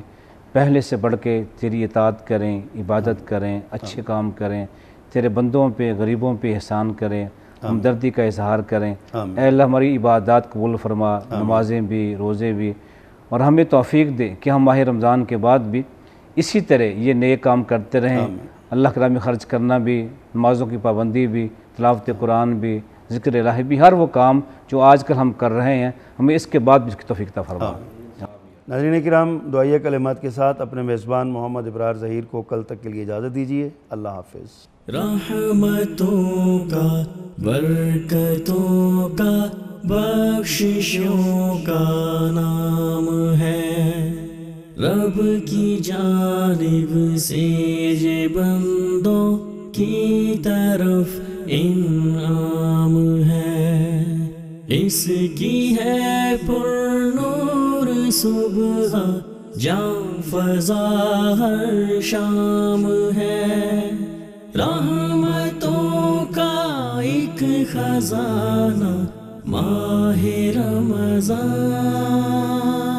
پہلے سے بڑھ کے تیری اطاعت کریں عبادت کریں اچھے کام کریں تیرے بندوں پہ غریبوں پہ احسان کریں ہمدردی کا اظہار کریں۔ اے اللہ ہماری عبادات قبول فرما نمازیں بھی روزے بھی۔ اور ہمیں توفیق دے کہ ہم ماہ رمضان کے بعد بھی اسی طرح یہ نئے کام کرتے رہیں۔ اللہ کے راہ میں خرچ کرنا بھی نمازوں کی پابندی بھی تلاوت قرآن بھی ذکر الہی بھی ہر وہ کام جو آج کل ہم کر رہے ہیں ہمیں اس کے بعد بھی اس کی توفیق عطا فرما۔ ناظرین کرام دعائیہ کلمات کے ساتھ اپنے میزبان محمد ابرار ظہیر کو کل تک کے لیے اجازت دیجیے اللہ حافظ۔ رحمتوں کا، برکتوں کا، بخششوں کا نام ہے۔ رب کی جانب سے یہ بندوں کی طرف انعام ہے۔ اس کی ہے پر نور صبح جان فضا ہر شام ہے۔ رحمتوں کا ایک خزانہ ماہ رمضان۔